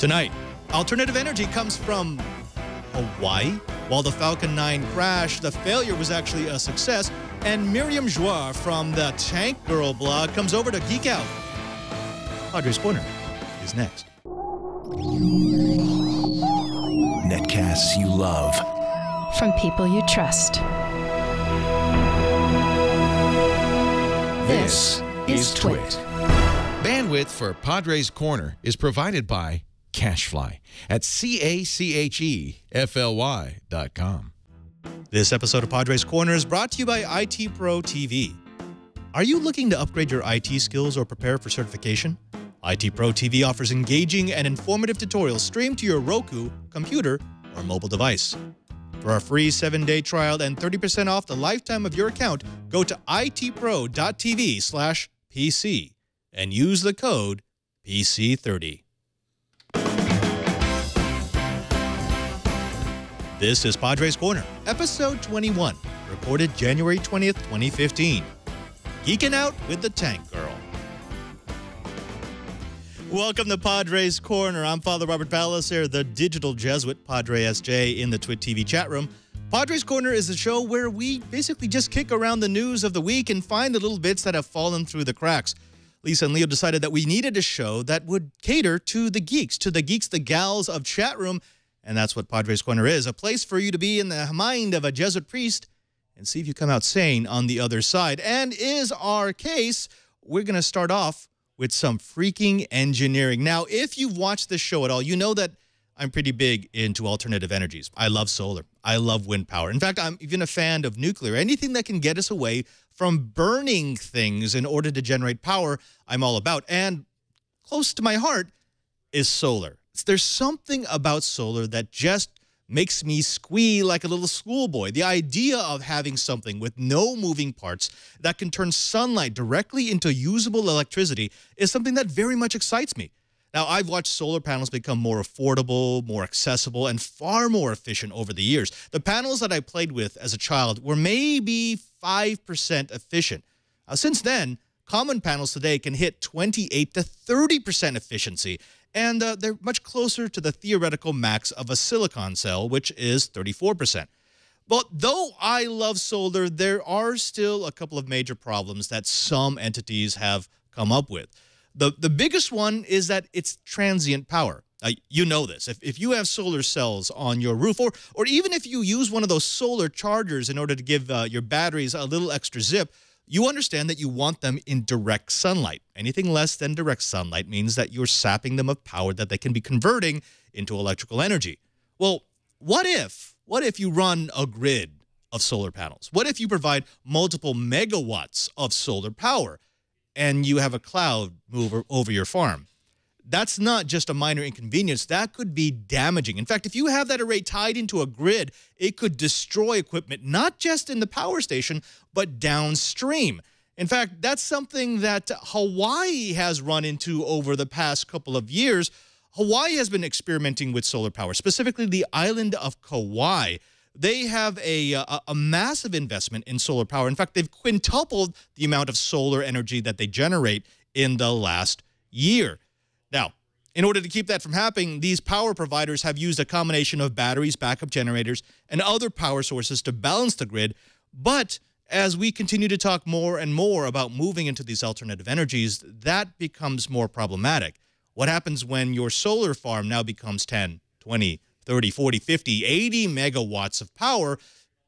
Tonight, alternative energy comes from Hawaii. While the Falcon 9 crashed, the failure was actually a success. And Myriam Joire from the Tank Girl blog comes over to geek out. Padres Corner is next. Netcasts you love. From people you trust. This is Twit. Bandwidth for Padres Corner is provided by Cachefly at C-A-C-H-E-F-L-Y dot com. This episode of Padres Corner is brought to you by IT Pro TV. Are you looking to upgrade your IT skills or prepare for certification? IT Pro TV offers engaging and informative tutorials streamed to your Roku, computer, or mobile device. For a free seven-day trial and 30% off the lifetime of your account, go to itpro.tv slash PC and use the code PC30. This is Padres Corner, episode 21, recorded January 20th, 2015. Geeking out with the Tank Girl. Welcome to Padres Corner. I'm Father Robert Ballecer the digital Jesuit, Padre SJ, in the Twit TV chat room. Padres Corner is a show where we basically just kick around the news of the week and find the little bits that have fallen through the cracks. Lisa and Leo decided that we needed a show that would cater to the geeks, to the geeks, the gals of chat room, and that's what Padres Corner is a place for you to be in the mind of a Jesuit priest and see if you come out sane on the other side. And is our case, we're going to start off with some freaking engineering. Now, if you've watched this show at all, you know that I'm pretty big into alternative energies. I love solar. I love wind power. In fact, I'm even a fan of nuclear. Anything that can get us away from burning things in order to generate power, I'm all about. And close to my heart is solar. There's something about solar that just makes me squeal like a little schoolboy. The idea of having something with no moving parts that can turn sunlight directly into usable electricity is something that very much excites me. Now, I've watched solar panels become more affordable, more accessible, and far more efficient over the years. The panels that I played with as a child were maybe 5% efficient. Uh, since then, common panels today can hit 28 to 30% efficiency and uh, they're much closer to the theoretical max of a silicon cell, which is 34%. But though I love solar, there are still a couple of major problems that some entities have come up with. The, the biggest one is that it's transient power. Uh, you know this. If, if you have solar cells on your roof, or, or even if you use one of those solar chargers in order to give uh, your batteries a little extra zip, you understand that you want them in direct sunlight. Anything less than direct sunlight means that you're sapping them of power that they can be converting into electrical energy. Well, what if, what if you run a grid of solar panels? What if you provide multiple megawatts of solar power and you have a cloud move over your farm? That's not just a minor inconvenience. That could be damaging. In fact, if you have that array tied into a grid, it could destroy equipment, not just in the power station, but downstream. In fact, that's something that Hawaii has run into over the past couple of years. Hawaii has been experimenting with solar power, specifically the island of Kauai. They have a, a, a, massive investment in solar power. In fact, they've quintupled the amount of solar energy that they generate in the last year. In order to keep that from happening, these power providers have used a combination of batteries, backup generators, and other power sources to balance the grid. But as we continue to talk more and more about moving into these alternative energies, that becomes more problematic. What happens when your solar farm now becomes 10, 20, 30, 40, 50, 80 megawatts of power?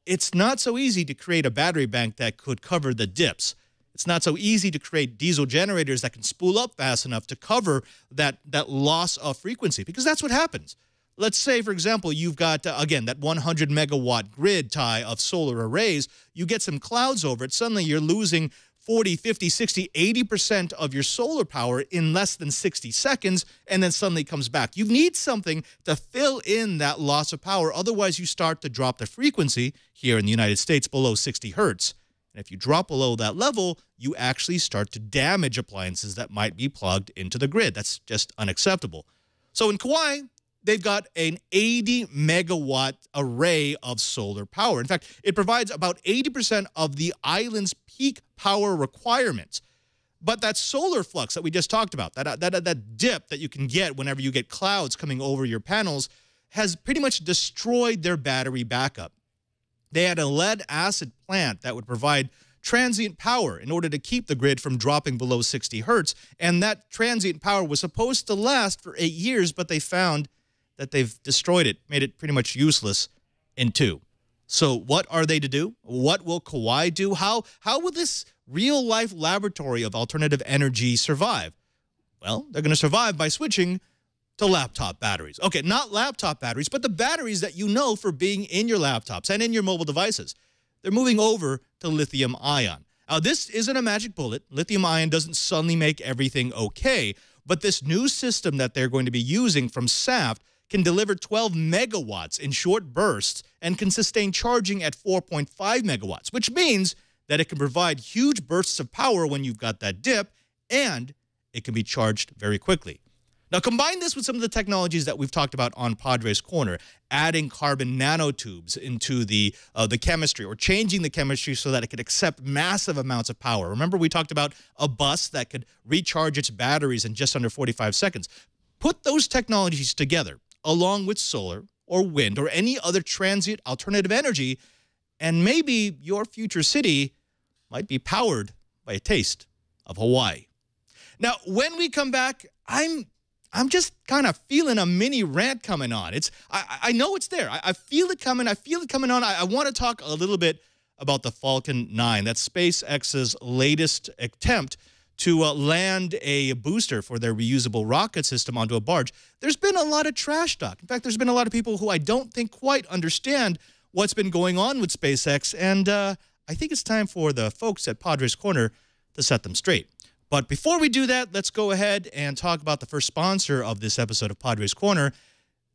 It's not so easy to create a battery bank that could cover the dips. It's not so easy to create diesel generators that can spool up fast enough to cover that, that loss of frequency because that's what happens. Let's say, for example, you've got, uh, again, that 100 megawatt grid tie of solar arrays. You get some clouds over it. Suddenly you're losing 40, 50, 60, 80% of your solar power in less than 60 seconds, and then suddenly comes back. You need something to fill in that loss of power. Otherwise, you start to drop the frequency here in the United States below 60 hertz. And if you drop below that level, you actually start to damage appliances that might be plugged into the grid. That's just unacceptable. So in Kauai, they've got an 80 megawatt array of solar power. In fact, it provides about 80% of the island's peak power requirements. But that solar flux that we just talked about, that, that, that dip that you can get whenever you get clouds coming over your panels, has pretty much destroyed their battery backup. They had a lead acid plant that would provide transient power in order to keep the grid from dropping below 60 hertz. And that transient power was supposed to last for eight years, but they found that they've destroyed it, made it pretty much useless in two. So what are they to do? What will Kauai do? How, how will this real-life laboratory of alternative energy survive? Well, they're going to survive by switching to laptop batteries. Okay, not laptop batteries, but the batteries that you know for being in your laptops and in your mobile devices. They're moving over to lithium ion. Now, this isn't a magic bullet. Lithium ion doesn't suddenly make everything okay, but this new system that they're going to be using from Saft can deliver 12 megawatts in short bursts and can sustain charging at 4.5 megawatts, which means that it can provide huge bursts of power when you've got that dip, and it can be charged very quickly. Now, combine this with some of the technologies that we've talked about on Padres Corner, adding carbon nanotubes into the, uh, the chemistry or changing the chemistry so that it could accept massive amounts of power. Remember, we talked about a bus that could recharge its batteries in just under 45 seconds. Put those technologies together, along with solar or wind or any other transient alternative energy, and maybe your future city might be powered by a taste of Hawaii. Now, when we come back, I'm I'm just kind of feeling a mini rant coming on. It's I, I know it's there. I, I feel it coming. I feel it coming on. I, I want to talk a little bit about the Falcon 9. That's SpaceX's latest attempt to uh, land a booster for their reusable rocket system onto a barge. There's been a lot of trash talk. In fact, there's been a lot of people who I don't think quite understand what's been going on with SpaceX. And uh, I think it's time for the folks at Padres Corner to set them straight. But before we do that, let's go ahead and talk about the first sponsor of this episode of Padres Corner,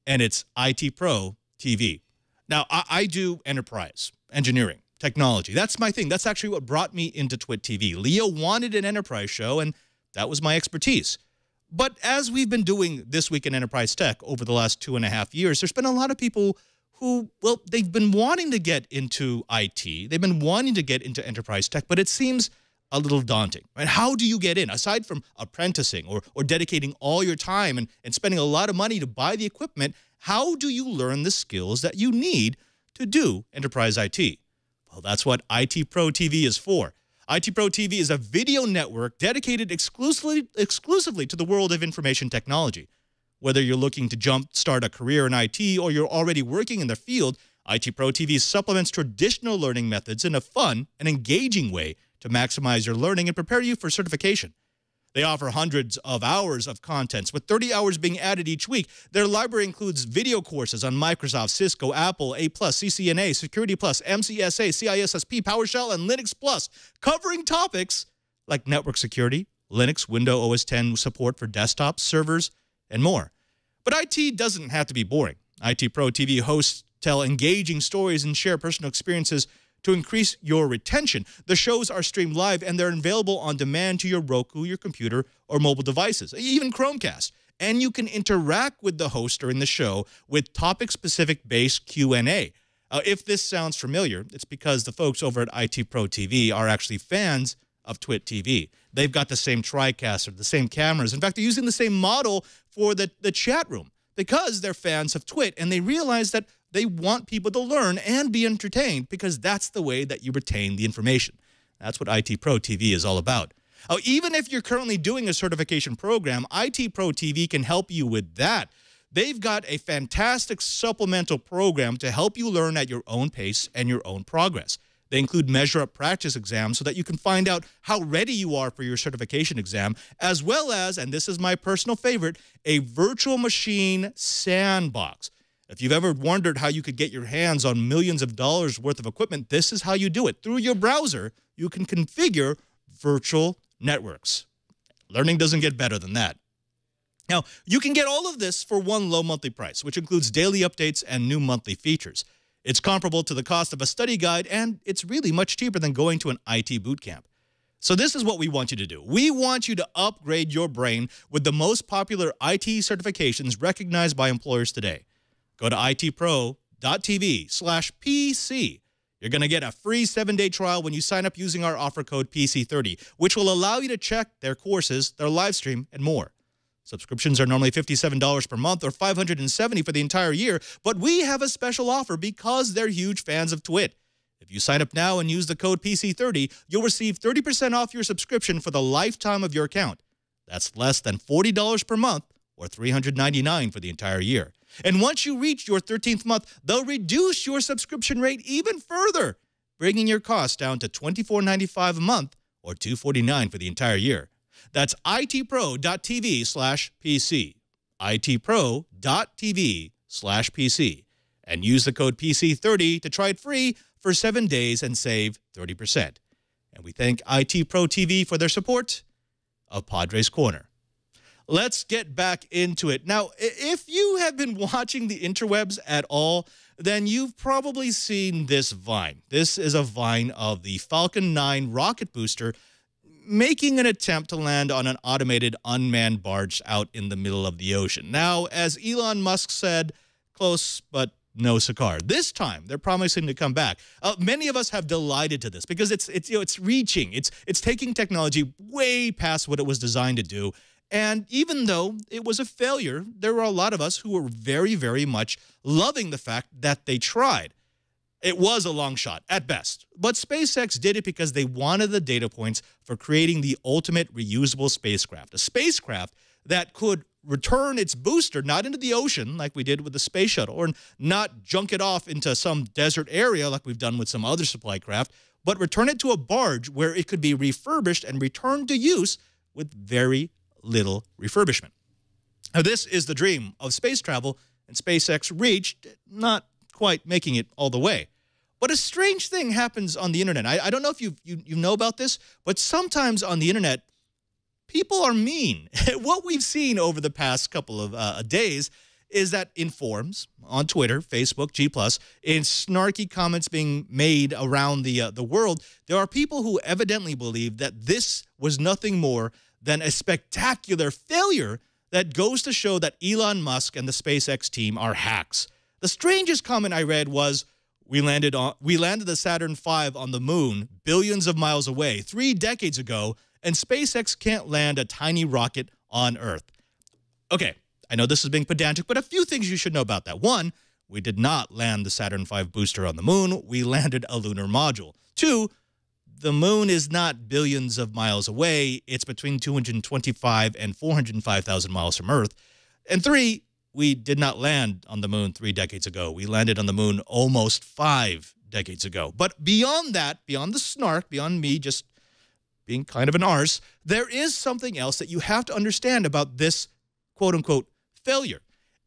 and it's IT Pro TV. Now, I, I do enterprise engineering, technology. That's my thing. That's actually what brought me into Twit TV. Leo wanted an enterprise show, and that was my expertise. But as we've been doing This Week in Enterprise Tech over the last two and a half years, there's been a lot of people who, well, they've been wanting to get into IT. They've been wanting to get into enterprise tech, but it seems – a little daunting. Right? How do you get in? Aside from apprenticing or, or dedicating all your time and, and spending a lot of money to buy the equipment, how do you learn the skills that you need to do enterprise IT? Well, that's what IT Pro TV is for. IT Pro TV is a video network dedicated exclusively, exclusively to the world of information technology. Whether you're looking to jump start a career in IT or you're already working in the field, IT Pro TV supplements traditional learning methods in a fun and engaging way to maximize your learning and prepare you for certification. They offer hundreds of hours of contents, with 30 hours being added each week. Their library includes video courses on Microsoft, Cisco, Apple, A+, CCNA, Security Plus, MCSA, CISSP, PowerShell, and Linux Plus, covering topics like network security, Linux, Windows OS 10 support for desktops, servers, and more. But IT doesn't have to be boring. IT Pro TV hosts tell engaging stories and share personal experiences to increase your retention. The shows are streamed live and they're available on demand to your Roku, your computer, or mobile devices, even Chromecast. And you can interact with the host during the show with topic-specific based Q&A. Uh, if this sounds familiar, it's because the folks over at IT Pro TV are actually fans of Twit TV. They've got the same TriCaster, the same cameras. In fact, they're using the same model for the, the chat room because they're fans of Twit and they realize that they want people to learn and be entertained because that's the way that you retain the information. That's what IT Pro TV is all about. Oh, even if you're currently doing a certification program, IT Pro TV can help you with that. They've got a fantastic supplemental program to help you learn at your own pace and your own progress. They include measure up practice exams so that you can find out how ready you are for your certification exam, as well as, and this is my personal favorite, a virtual machine sandbox. If you've ever wondered how you could get your hands on millions of dollars worth of equipment, this is how you do it. Through your browser, you can configure virtual networks. Learning doesn't get better than that. Now, you can get all of this for one low monthly price, which includes daily updates and new monthly features. It's comparable to the cost of a study guide, and it's really much cheaper than going to an IT boot camp. So this is what we want you to do. We want you to upgrade your brain with the most popular IT certifications recognized by employers today. Go to itpro.tv slash PC. You're going to get a free seven day trial when you sign up using our offer code PC30, which will allow you to check their courses, their live stream, and more. Subscriptions are normally $57 per month or $570 for the entire year, but we have a special offer because they're huge fans of Twit. If you sign up now and use the code PC30, you'll receive 30% off your subscription for the lifetime of your account. That's less than $40 per month or $399 for the entire year. And once you reach your 13th month, they'll reduce your subscription rate even further, bringing your cost down to $24.95 a month or 249 for the entire year. That's itpro.tv slash PC. itpro.tv slash PC. And use the code PC30 to try it free for seven days and save 30%. And we thank IT Pro TV for their support of Padres Corner. Let's get back into it. Now, if you have been watching the interwebs at all, then you've probably seen this vine. This is a vine of the Falcon 9 rocket booster making an attempt to land on an automated unmanned barge out in the middle of the ocean. Now, as Elon Musk said, close but no cigar. This time, they're promising to come back. Uh, many of us have delighted to this because it's it's you know it's reaching. It's it's taking technology way past what it was designed to do. And even though it was a failure, there were a lot of us who were very, very much loving the fact that they tried. It was a long shot at best, but SpaceX did it because they wanted the data points for creating the ultimate reusable spacecraft, a spacecraft that could return its booster not into the ocean like we did with the space shuttle or not junk it off into some desert area like we've done with some other supply craft, but return it to a barge where it could be refurbished and returned to use with very little refurbishment. Now, this is the dream of space travel, and SpaceX reached, not quite making it all the way. But a strange thing happens on the internet. I, I don't know if you, you, you know about this, but sometimes on the internet, people are mean. what we've seen over the past couple of uh, days is that in forums, on Twitter, Facebook, G+, in snarky comments being made around the, uh, the world, there are people who evidently believe that this was nothing more than a spectacular failure that goes to show that Elon Musk and the SpaceX team are hacks. The strangest comment I read was, we landed on we landed the Saturn V on the moon billions of miles away 3 decades ago and SpaceX can't land a tiny rocket on Earth. Okay, I know this is being pedantic, but a few things you should know about that. One, we did not land the Saturn V booster on the moon. We landed a lunar module. Two, the moon is not billions of miles away. It's between 225 and 405,000 miles from Earth. And three, we did not land on the moon three decades ago. We landed on the moon almost five decades ago. But beyond that, beyond the snark, beyond me just being kind of an arse, there is something else that you have to understand about this quote unquote failure.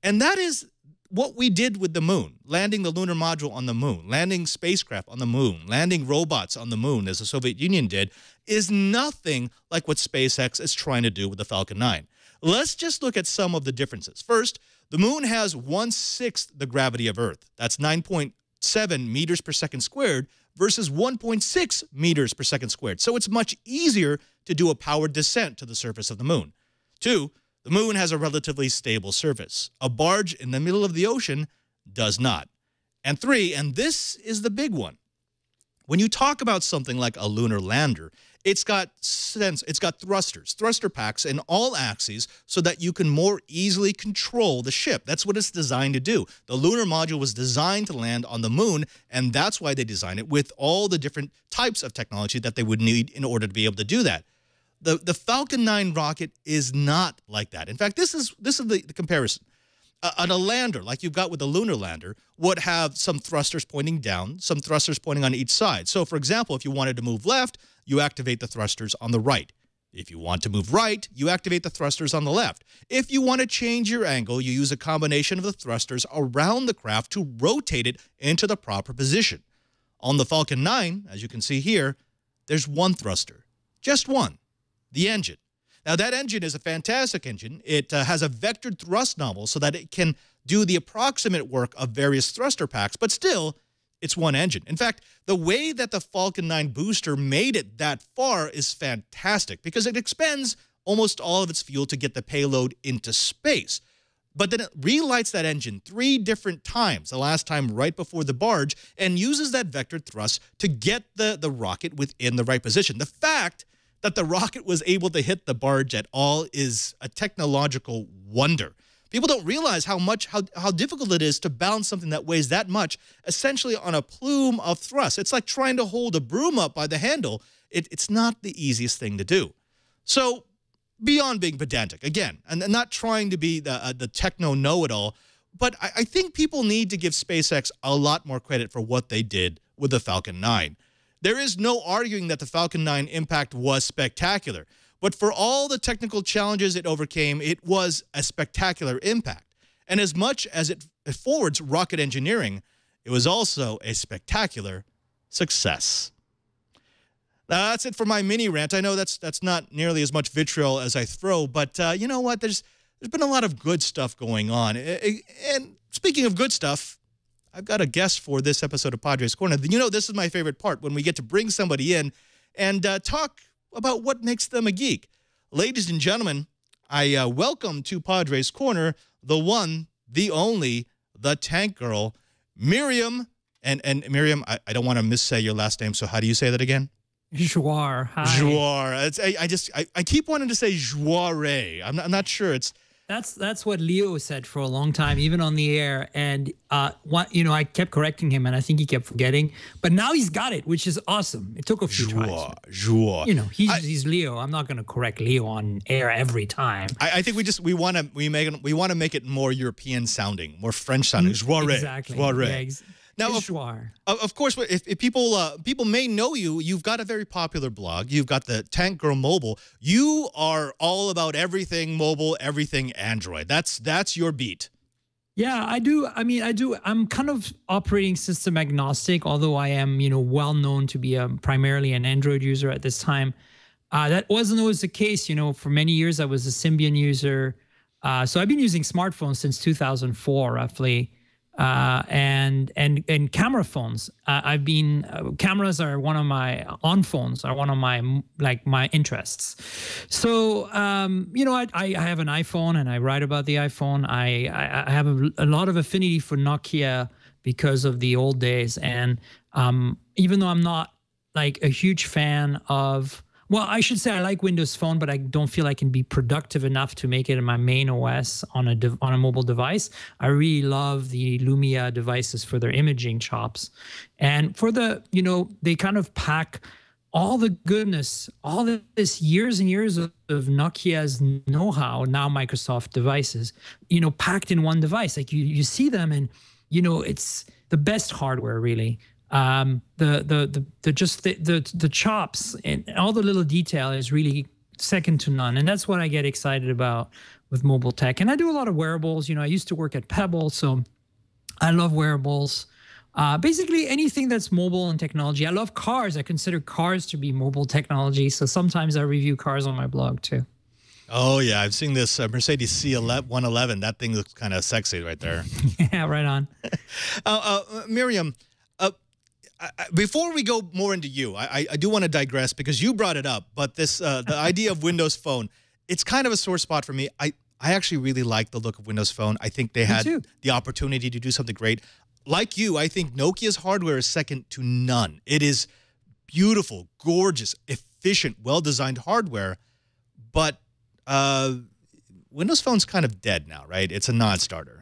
And that is what we did with the moon, landing the lunar module on the moon, landing spacecraft on the moon, landing robots on the moon, as the Soviet Union did, is nothing like what SpaceX is trying to do with the Falcon 9. Let's just look at some of the differences. First, the moon has one sixth the gravity of Earth. That's 9.7 meters per second squared versus 1.6 meters per second squared. So it's much easier to do a powered descent to the surface of the moon. Two, the moon has a relatively stable surface. A barge in the middle of the ocean does not. And three, and this is the big one. When you talk about something like a lunar lander, it's got sense, it's got thrusters, thruster packs in all axes so that you can more easily control the ship. That's what it's designed to do. The lunar module was designed to land on the moon, and that's why they designed it with all the different types of technology that they would need in order to be able to do that. The, the Falcon 9 rocket is not like that. In fact, this is, this is the, the comparison. Uh, on a lander, like you've got with a lunar lander, would have some thrusters pointing down, some thrusters pointing on each side. So, for example, if you wanted to move left, you activate the thrusters on the right. If you want to move right, you activate the thrusters on the left. If you want to change your angle, you use a combination of the thrusters around the craft to rotate it into the proper position. On the Falcon 9, as you can see here, there's one thruster, just one the engine. Now, that engine is a fantastic engine. It uh, has a vectored thrust nozzle so that it can do the approximate work of various thruster packs, but still, it's one engine. In fact, the way that the Falcon 9 booster made it that far is fantastic because it expends almost all of its fuel to get the payload into space. but then it relights that engine three different times. The last time right before the barge, and uses that vector thrust to get the the rocket within the right position. The fact that the rocket was able to hit the barge at all is a technological wonder. People don't realize how much how, how difficult it is to balance something that weighs that much essentially on a plume of thrust. It's like trying to hold a broom up by the handle. It, it's not the easiest thing to do. So beyond being pedantic, again, and not trying to be the, uh, the techno know-it-all, but I, I think people need to give SpaceX a lot more credit for what they did with the Falcon 9. There is no arguing that the Falcon 9 impact was spectacular. But for all the technical challenges it overcame, it was a spectacular impact. And as much as it forwards rocket engineering, it was also a spectacular success. Now, that's it for my mini rant. I know that's that's not nearly as much vitriol as I throw, but uh, you know what? There's there's been a lot of good stuff going on. And speaking of good stuff, I've got a guest for this episode of Padres Corner. You know, this is my favorite part when we get to bring somebody in and uh, talk about what makes them a geek. Ladies and gentlemen, I uh, welcome to Padres Corner the one, the only, the tank girl, Myriam. And and Myriam, I, I don't want to missay your last name, so how do you say that again? Joire. Hi. It's, I, I just I, I keep wanting to say joire. I'm not, I'm not sure. It's that's that's what Leo said for a long time, even on the air. And uh, what you know, I kept correcting him, and I think he kept forgetting. But now he's got it, which is awesome. It took a few joie, tries. Joie. You know, he's I, he's Leo. I'm not going to correct Leo on air every time. I, I think we just we want to we make we want to make it more European sounding, more French sounding. Joire. Exactly. Joire. Yeah, ex now, of, of, course, if, if people uh, people may know you, you've got a very popular blog. You've got the Tank Girl Mobile. You are all about everything mobile, everything Android. That's that's your beat. Yeah, I do. I mean, I do. I'm kind of operating system agnostic, although I am, you know, well known to be a, primarily an Android user at this time. Uh, that wasn't always the case. You know, for many years I was a Symbian user. Uh, so I've been using smartphones since 2004, roughly uh, and and and camera phones. Uh, I've been uh, cameras are one of my on phones are one of my like my interests. So um, you know, I, I have an iPhone and I write about the iPhone. I I, have a, a, lot of affinity for Nokia because of the old days, and um, even though I'm not like a huge fan of well, I should say I like Windows Phone, but I don't feel I can be productive enough to make it in my main OS on a on a mobile device. I really love the Lumia devices for their imaging chops, and for the you know they kind of pack all the goodness, all this years and years of, of Nokia's know-how, now Microsoft devices, you know, packed in one device. Like you you see them, and you know it's the best hardware really um, the, the the the just the, the the chops and all the little detail is really second to none, and that's what I get excited about with mobile tech. And I do a lot of wearables. You know, I used to work at Pebble, so I love wearables. Uh, basically anything that's mobile and technology. I love cars. I consider cars to be mobile technology. So sometimes I review cars on my blog too. Oh yeah, I've seen this uh, Mercedes C111. That thing looks kind of sexy right there. yeah, right on. uh, uh Myriam, before we go more into you, I, I do want to digress because you brought it up. But this uh, the idea of Windows Phone, it's kind of a sore spot for me. I I actually really like the look of Windows Phone. I think they had the opportunity to do something great. Like you, I think Nokia's hardware is second to none. It is beautiful, gorgeous, efficient, well-designed hardware, but uh, Windows Phone's kind of dead now, right? It's a non-starter.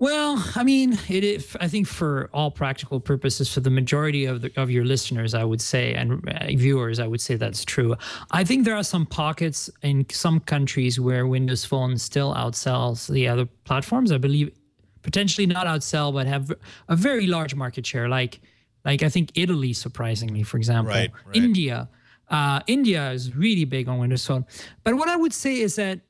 Well, I mean, it, it, I think for all practical purposes, for the majority of the, of your listeners, I would say, and uh, viewers, I would say that's true. I think there are some pockets in some countries where Windows Phone still outsells the other platforms. I believe potentially not outsell, but have a very large market share. Like, like I think Italy, surprisingly, for example, right, right. India. Uh, India is really big on Windows Phone. But what I would say is that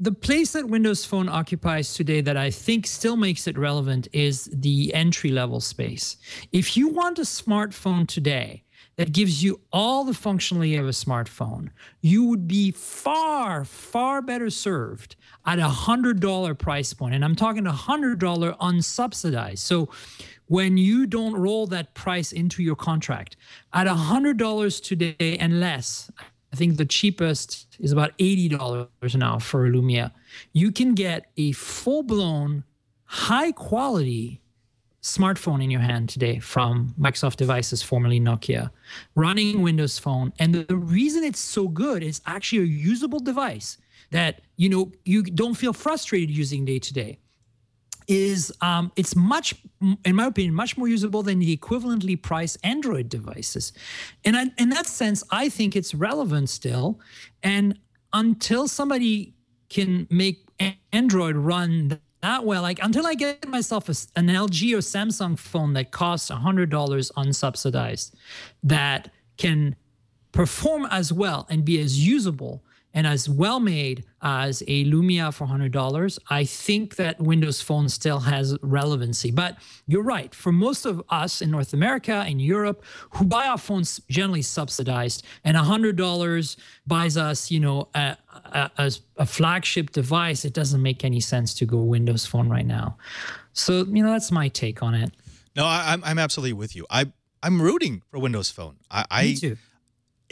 the place that Windows Phone occupies today that I think still makes it relevant is the entry level space. If you want a smartphone today that gives you all the functionality of a smartphone, you would be far, far better served at a hundred dollar price point. And I'm talking a hundred dollar unsubsidized. So when you don't roll that price into your contract at a hundred dollars today and less, think the cheapest is about $80 now for a Lumia. You can get a full blown, high quality smartphone in your hand today from Microsoft devices, formerly Nokia, running Windows Phone. And the, the reason it's so good is actually a usable device that you know you don't feel frustrated using day to day is um, it's much, in my opinion, much more usable than the equivalently priced Android devices. And I, in that sense, I think it's relevant still. And until somebody can make Android run that well, like until I get myself a, an LG or Samsung phone that costs $100 unsubsidized, that can perform as well and be as usable and as well made as a Lumia for $100, I think that Windows Phone still has relevancy. But you're right. For most of us in North America and Europe who buy our phones generally subsidized, and $100 buys us, you know, a, a, a flagship device, it doesn't make any sense to go Windows Phone right now. So, you know, that's my take on it. No, I, I'm absolutely with you. I I'm rooting for Windows Phone. I, I Me too.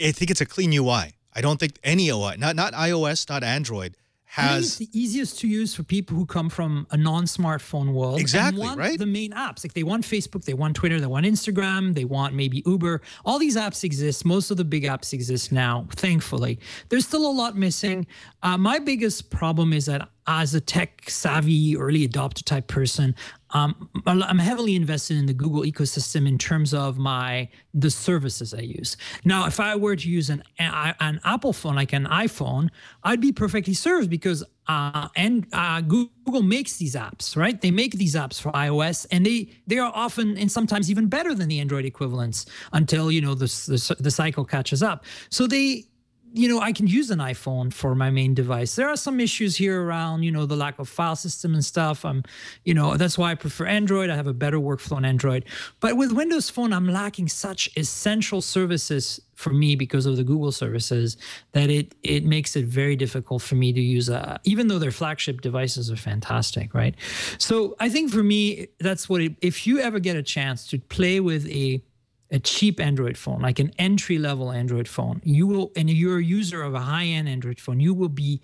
I think it's a clean UI. I don't think any OS, not not iOS, not Android, has it's the easiest to use for people who come from a non-smartphone world. Exactly, want right? The main apps, like they want Facebook, they want Twitter, they want Instagram, they want maybe Uber. All these apps exist. Most of the big apps exist now, thankfully. There's still a lot missing. Uh, my biggest problem is that as a tech savvy early adopter type person, um, I'm heavily invested in the Google ecosystem in terms of my the services I use. Now, if I were to use an an Apple phone like an iPhone, I'd be perfectly served because uh, and uh, Google makes these apps, right? They make these apps for iOS, and they they are often and sometimes even better than the Android equivalents until you know the the, the cycle catches up. So they you know, I can use an iPhone for my main device. There are some issues here around, you know, the lack of file system and stuff. I'm, you know, that's why I prefer Android. I have a better workflow on Android. But with Windows Phone, I'm lacking such essential services for me because of the Google services that it it makes it very difficult for me to use a, even though their flagship devices are fantastic, right? So I think for me, that's what it, if you ever get a chance to play with a a cheap Android phone, like an entry level Android phone, you will, and you're a user of a high end Android phone, you will be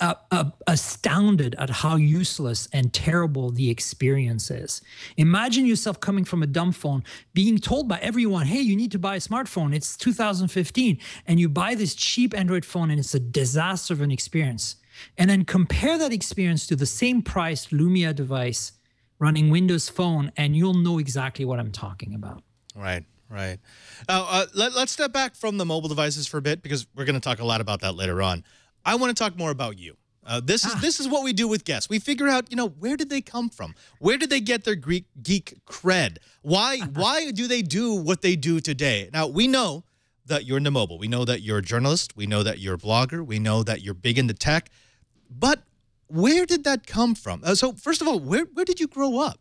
uh, uh, astounded at how useless and terrible the experience is. Imagine yourself coming from a dumb phone, being told by everyone, hey, you need to buy a smartphone. It's 2015. And you buy this cheap Android phone and it's a disaster of an experience. And then compare that experience to the same priced Lumia device running Windows Phone, and you'll know exactly what I'm talking about. Right, right. Now, uh, let, let's step back from the mobile devices for a bit because we're going to talk a lot about that later on. I want to talk more about you. Uh, this is ah. this is what we do with guests. We figure out, you know, where did they come from? Where did they get their Greek geek cred? Why why do they do what they do today? Now we know that you're into mobile. We know that you're a journalist. We know that you're a blogger. We know that you're big into tech. But where did that come from? Uh, so first of all, where where did you grow up?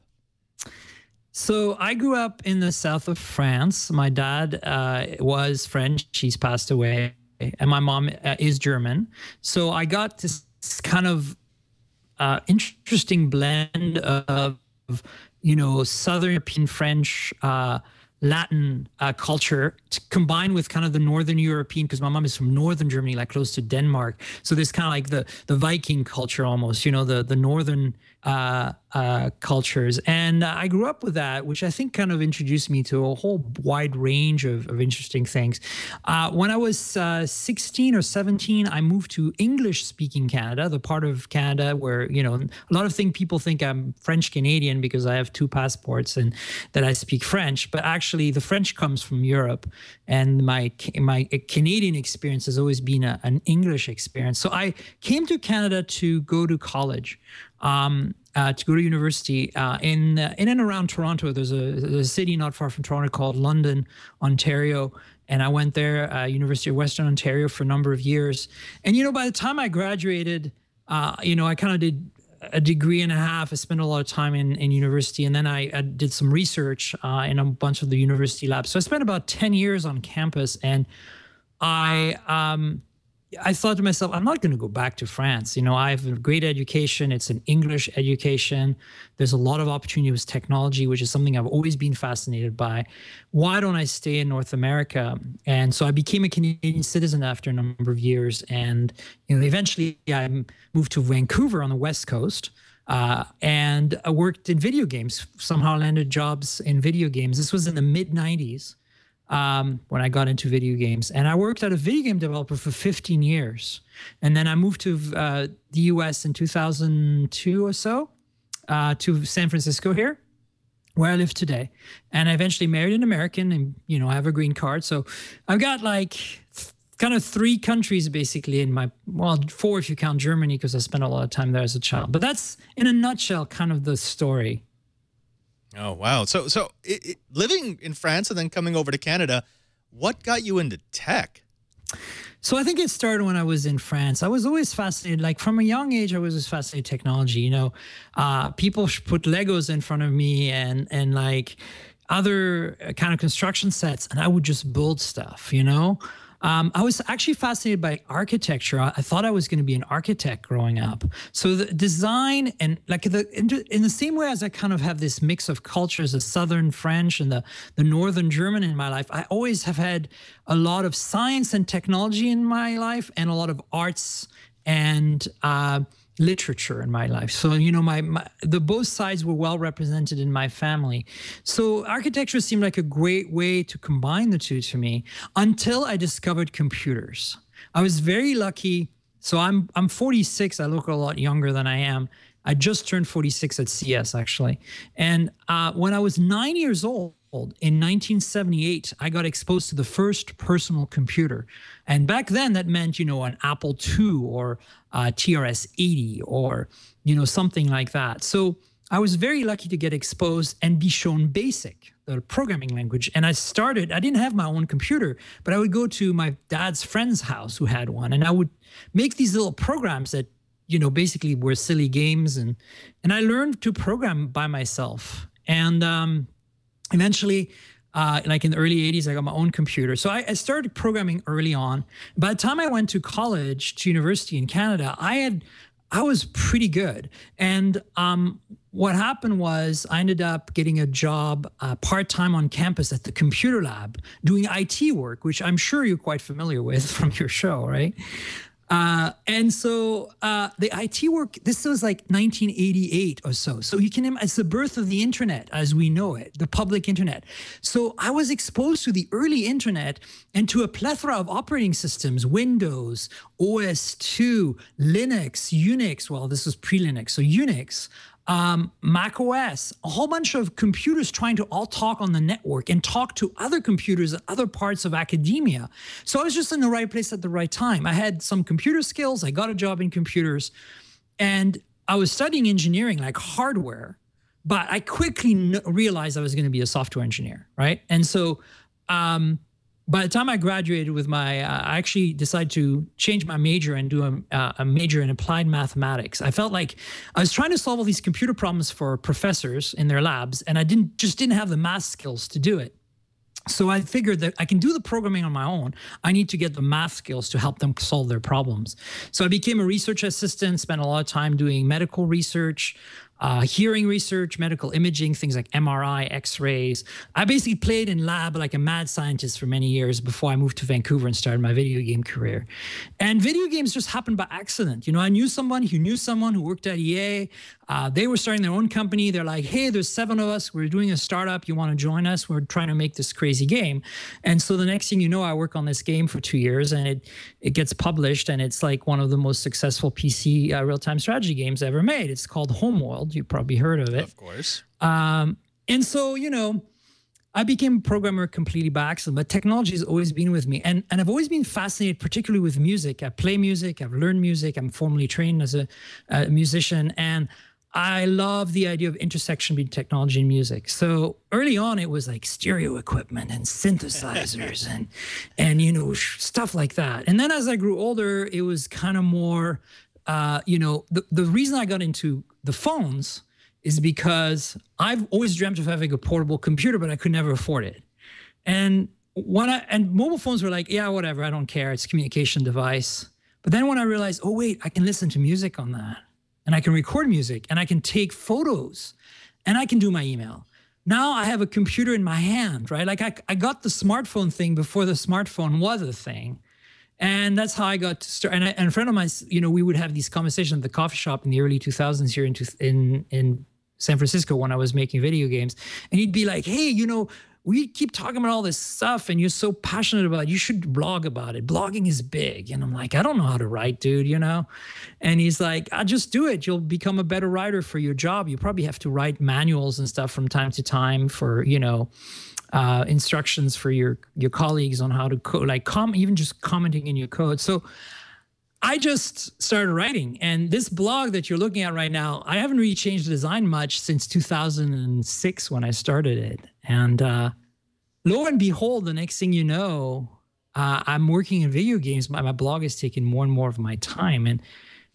So I grew up in the south of France. My dad uh, was French. He's passed away, and my mom uh, is German. So I got this kind of uh, interesting blend of, you know, Southern European French. Uh, Latin uh, culture combined with kind of the Northern European, because my mom is from Northern Germany, like close to Denmark. So there's kind of like the the Viking culture almost, you know, the the Northern uh, uh, cultures. And I grew up with that, which I think kind of introduced me to a whole wide range of, of interesting things. Uh, when I was uh, 16 or 17, I moved to English speaking Canada, the part of Canada where, you know, a lot of things people think I'm French Canadian because I have two passports and that I speak French. But actually, the French comes from Europe. And my, my Canadian experience has always been a, an English experience. So I came to Canada to go to college um, to go to university uh, in uh, in and around Toronto. There's a, there's a, city not far from Toronto called London, Ontario, and I went there, uh, University of Western Ontario, for a number of years. And you know, by the time I graduated, uh, you know, I kind of did a degree and a half. I spent a lot of time in, in university, and then I, I did some research uh, in a bunch of the university labs. So I spent about ten years on campus, and I um, I thought to myself, I'm not going to go back to France. You know, I have a great education. It's an English education. There's a lot of opportunity with technology, which is something I've always been fascinated by. Why don't I stay in North America? And so I became a Canadian citizen after a number of years. And, you know, eventually I moved to Vancouver on the West Coast. Uh, and I worked in video games, somehow landed jobs in video games. This was in the mid 90s um, when I got into video games. And I worked at a video game developer for 15 years. And then I moved to uh, the US in 2002 or so uh, to San Francisco here, where I live today. And I eventually married an American and, you know, I have a green card. So I've got like th- kind of three countries basically in my, well, four if you count Germany, because I spent a lot of time there as a child. But that's in a nutshell kind of the story. Oh wow! So so it, it, living in France and then coming over to Canada, what got you into tech? So I think it started when I was in France. I was always fascinated, like from a young age, I was always fascinated technology. You know, uh, people put Legos in front of me and and like other kind of construction sets, and I would just build stuff. You know, um, I was actually fascinated by architecture. I, I thought I was going to be an architect growing up. So the design and like the in, in, the same way as I kind of have this mix of cultures, the Southern French and the the Northern German in my life, I always have had a lot of science and technology in my life and a lot of arts and uh, literature in my life. So, you know, my, my, the both sides were well represented in my family. So, architecture seemed like a great way to combine the two to me until I discovered computers. I was very lucky. So, I'm I'm 46. I look a lot younger than I am. I just turned 46 at CES actually. And uh, when I was 9 years old, in 1978, I got exposed to the first personal computer. And back then, that meant, you know, an Apple II or a TRS 80 or, you know, something like that. So I was very lucky to get exposed and be shown BASIC, the programming language. And I started, I didn't have my own computer, but I would go to my dad's friend's house who had one, and I would make these little programs that you know basically were silly games and and i learned to program by myself and um, eventually uh, like in the early 80s i got my own computer. So I, I, started programming early on. By the time i went to college to university in canada i had i was pretty good. And um, what happened was i ended up getting a job uh, part-time on campus at the computer lab doing it work which i'm sure you're quite familiar with from your show right uh, and so uh, the IT work, this was like 1988 or so. So you can, it's the birth of the internet as we know it, the public internet. So I was exposed to the early internet and to a plethora of operating systems, Windows, OS2, Linux, Unix. Well, this was pre Linux. So Unix, um, Mac OS, a whole bunch of computers trying to all talk on the network and talk to other computers at other parts of academia. So I was just in the right place at the right time. I had some computer skills, I got a job in computers, and I was studying engineering, like hardware, but I quickly realized I was going to be a software engineer, right? And so, um, by the time I graduated with my, uh, I actually decided to change my major and do a, uh, a, major in applied mathematics. I felt like I was trying to solve all these computer problems for professors in their labs, and I didn't just didn't have the math skills to do it. So I figured that I can do the programming on my own. I need to get the math skills to help them solve their problems. So I became a research assistant, spent a lot of time doing medical research, uh, hearing research, medical imaging, things like MRI, X rays. I basically played in lab like a mad scientist for many years before I moved to Vancouver and started my video game career. And video games just happened by accident. You know, I knew someone who knew someone who worked at EA. Uh, they were starting their own company. They're like, hey, there's seven of us. We're doing a startup. You want to join us? We're trying to make this crazy game. And so the next thing you know, I work on this game for two years and it, it gets published. And it's like one of the most successful PC uh, real time strategy games ever made. It's called Homeworld. You probably heard of it. Of course. Um, and so, you know, I became a programmer completely by accident, but technology has always been with me. And, and I've always been fascinated, particularly with music. I play music, I've learned music, I'm formally trained as a, a musician. And I love the idea of intersection between technology and music. So early on, it was like stereo equipment and synthesizers and and you know stuff like that. And then as I grew older, it was kind of more, uh, you know, the the reason I got into the phones is because I've always dreamt of having a portable computer, but I could never afford it. And when I and mobile phones were like, yeah, whatever, I don't care. It's a communication device But then when I realized, oh, wait, I can listen to music on that and I can record music and I can take photos and I can do my email. Now I have a computer in my hand, right? Like I, I got the smartphone thing before the smartphone was a thing. And that's how I got to start. And, I, and a friend of mine, you know, we would have these conversations at the coffee shop in the early 2000s here in, in, in San Francisco when I was making video games. And he'd be like, hey, you know, we keep talking about all this stuff and you're so passionate about it. You should blog about it. Blogging is big. And I'm like, I don't know how to write, dude, you know? And he's like, I just do it. You'll become a better writer for your job. You probably have to write manuals and stuff from time to time for, you know, uh, instructions for your your colleagues on how to code, like com- even just commenting in your code. So I just started writing, and this blog that you're looking at right now, I haven't really changed the design much since 2006 when I started it. And uh, lo and behold, the next thing you know, uh, I'm working in video games. My, my blog is taking more and more of my time, and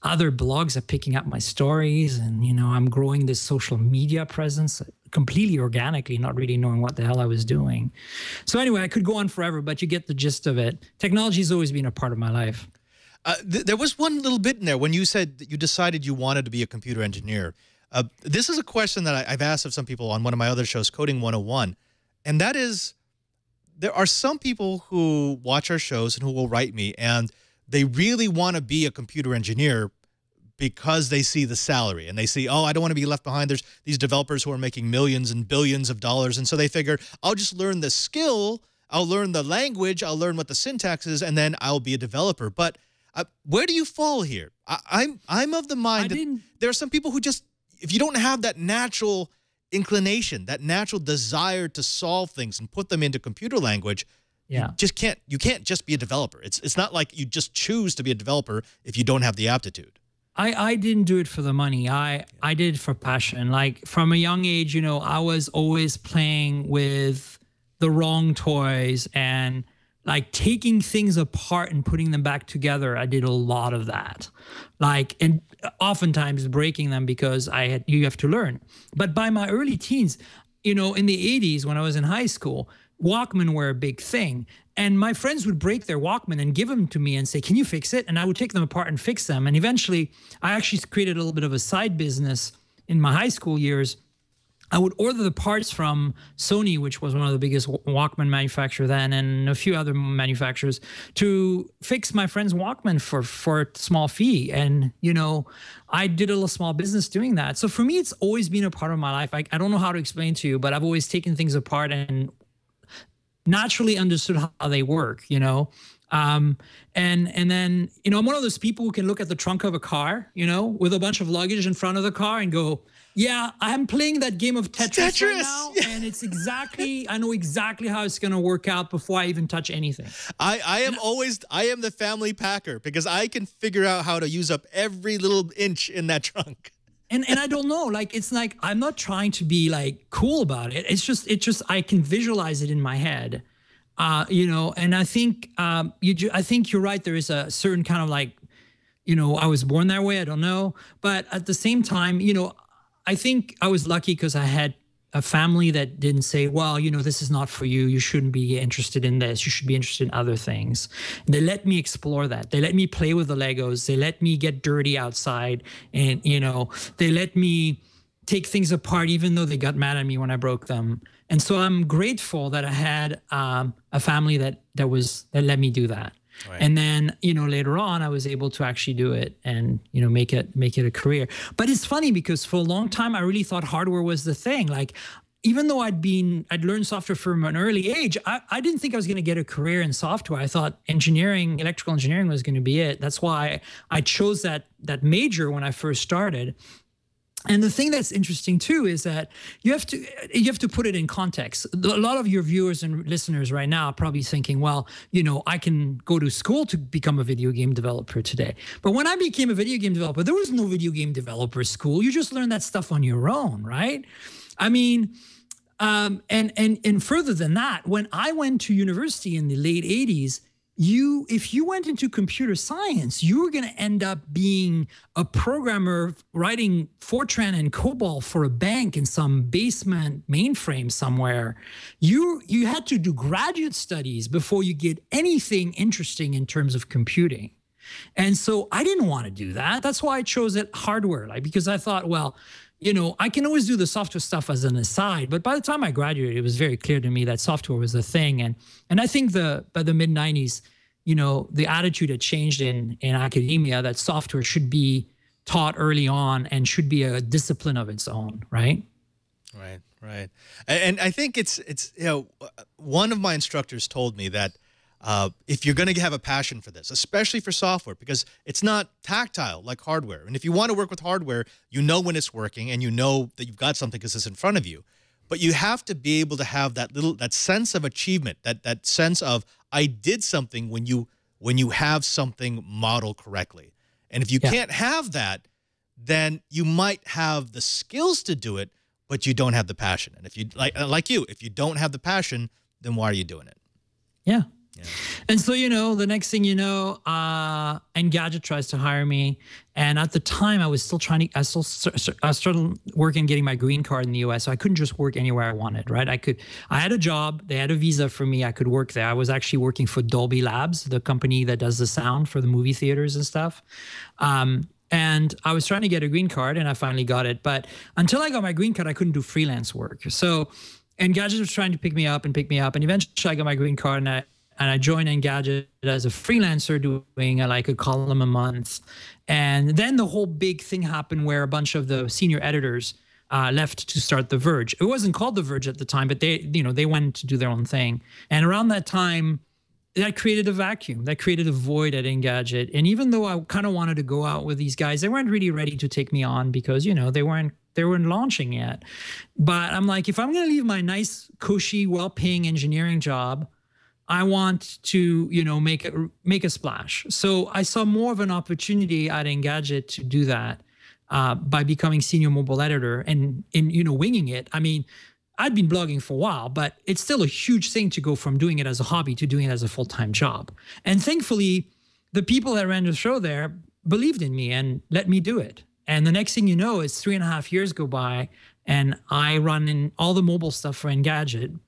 other blogs are picking up my stories. And you know, I'm growing this social media presence completely organically, not really knowing what the hell I was doing. So anyway, I could go on forever, but you get the gist of it. Technology has always been a part of my life. Uh, th there was one little bit in there when you said that you decided you wanted to be a computer engineer. Uh, this is a question that I, have asked of some people on one of my other shows, Coding 101, and that is there are some people who watch our shows and who will write me and they really want to be a computer engineer because they see the salary and they see, oh, I don't want to be left behind. There's these developers who are making millions and billions of dollars. And so they figure, I'll just learn the skill, I'll learn the language, I'll learn what the syntax is, and then I'll be a developer. But uh, where do you fall here? I, I'm I'm of the mind that there are some people who just if you don't have that natural inclination, that natural desire to solve things and put them into computer language, yeah. you just can't you can't just be a developer. It's it's not like you just choose to be a developer if you don't have the aptitude. I, I didn't do it for the money. I, I did it for passion. Like from a young age, you know, I was always playing with the wrong toys and like taking things apart and putting them back together i did a lot of that. Like and oftentimes breaking them because i had you have to learn. But by my early teens you know in the 80s when i was in high school walkman were a big thing. And my friends would break their walkman and give them to me and say can you fix it? And i would take them apart and fix them. And eventually i actually created a little bit of a side business in my high school years I would order the parts from Sony, which was one of the biggest Walkman manufacturer then, and a few other manufacturers to fix my friend's Walkman for for a small fee. And you know, I did a little small business doing that. So for me, it's always been a part of my life. I, I don't know how to explain to you, but I've always taken things apart and naturally understood how they work. You know, um, and and then you know I'm one of those people who can look at the trunk of a car, you know, with a bunch of luggage in front of the car and go, yeah, I'm playing that game of Tetris, Tetris. right now, yeah. and it's exactly I know exactly how it's going to work out before I even touch anything. I I am always I am the family packer because I can figure out how to use up every little inch in that trunk. And and I don't know, like it's like I'm not trying to be like cool about it. It's just it just I can visualize it in my head. Uh, you know, and I think um, you I think you're right. There is a certain kind of like you know, I was born that way. I don't know. But at the same time, you know, I think I was lucky because I had a family that didn't say, well, you know, this is not for you. You shouldn't be interested in this. You should be interested in other things. They let me explore that. They let me play with the Legos. They let me get dirty outside. And, you know, they let me take things apart, even though they got mad at me when I broke them. And so I'm grateful that I had um, a family that, that was, that let me do that. And then, you know, later on I was able to actually do it and, you know, make it make it a career. But it's funny because for a long time I really thought hardware was the thing. Like even though I'd been I'd learned software from an early age, I, I didn't think I was going to get a career in software. I thought engineering, electrical engineering was going to be it. That's why I chose that that major when I first started. And the thing that's interesting too is that you have to you have to put it in context. A lot of your viewers and listeners right now are probably thinking, well, you know, I can go to school to become a video game developer today. But when I became a video game developer, there was no video game developer school. You just learn that stuff on your own, right? I mean, um, and and and further than that, when I went to university in the late 80s, you if you went into computer science you were going to end up being a programmer writing fortran and cobol for a bank in some basement mainframe somewhere you you had to do graduate studies before you get anything interesting in terms of computing And so I didn't want to do that. That's why I chose it hardware, like because I thought, well, you know, I can always do the software stuff as an aside. But by the time I graduated, it was very clear to me that software was the thing. And and I think the by the mid '90s, you know, the attitude had changed in in academia that software should be taught early on and should be a discipline of its own, right? Right, right. And I think it's it's you know one of my instructors told me that uh, if you're going to have a passion for this, especially for software, because it's not tactile like hardware. And if you want to work with hardware, you know when it's working and you know that you've got something because it's in front of you. But you have to be able to have that little that sense of achievement, that that sense of I did something when you when you have something modeled correctly. And if you yeah. can't have that, then you might have the skills to do it, but you don't have the passion. And if you like like you, if you don't have the passion, then why are you doing it? Yeah, and so, you know, the next thing you know, uh, Engadget tries to hire me. And at the time, I was still trying to, I still I started working, getting my green card in the US. So I couldn't just work anywhere I wanted, right? I could, I had a job, they had a visa for me, I could work there. I was actually working for Dolby Labs, the company that does the sound for the movie theaters and stuff. Um, and I was trying to get a green card and I finally got it. But until I got my green card, I couldn't do freelance work. So, and Engadget was trying to pick me up and pick me up. And eventually I got my green card and I, and I joined Engadget as a freelancer doing a, like a column a month. And then the whole big thing happened where a bunch of the senior editors uh, left to start The Verge. It wasn't called The Verge at the time, but they, you know, they went to do their own thing. And around that time, that created a vacuum. That created a void at Engadget. And even though I kind of wanted to go out with these guys, they weren't really ready to take me on because you know they weren't they weren't launching yet. But I'm like, if I'm going to leave my nice, cushy, well-paying engineering job I want to, you know, make a, make a splash. So I saw more of an opportunity at Engadget to do that uh, by becoming senior mobile editor and in you know winging it. I mean, I'd been blogging for a while, but it's still a huge thing to go from doing it as a hobby to doing it as a full time job. And thankfully, the people that ran the show there believed in me and let me do it. And the next thing you know, is three and a half years go by, and I run in all the mobile stuff for Engadget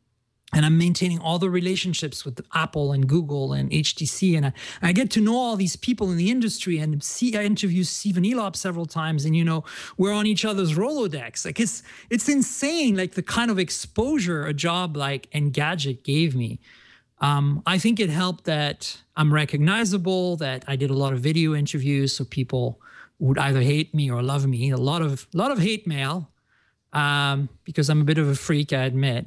and I'm maintaining all the relationships with Apple and Google and HTC, and I, I, get to know all these people in the industry. And see, I interviewed Stephen Elop several times, and you know we're on each other's Rolodex. Like it's it's insane, like the kind of exposure a job like Engadget gave me. Um, I think it helped that I'm recognizable, that I did a lot of video interviews, so people would either hate me or love me. A lot of a lot of hate mail um, because I'm a bit of a freak, I admit.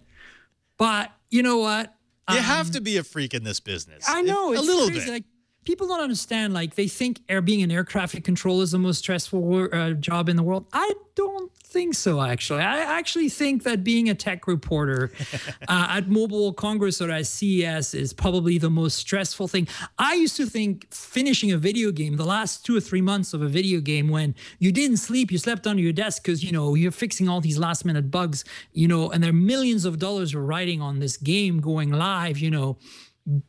But you know what? You um, have to be a freak in this business. I know if, a little crazy. bit. Like, people don't understand. Like they think air being an air traffic control is the most stressful uh, job in the world. I don't think so, actually. I actually think that being a tech reporter uh, at Mobile Congress or at CES is probably the most stressful thing. I used to think finishing a video game, the last two or three months of a video game, when you didn't sleep, you slept under your desk because, you know, you're fixing all these last minute bugs, you know, and there are millions of dollars were riding on this game going live, you know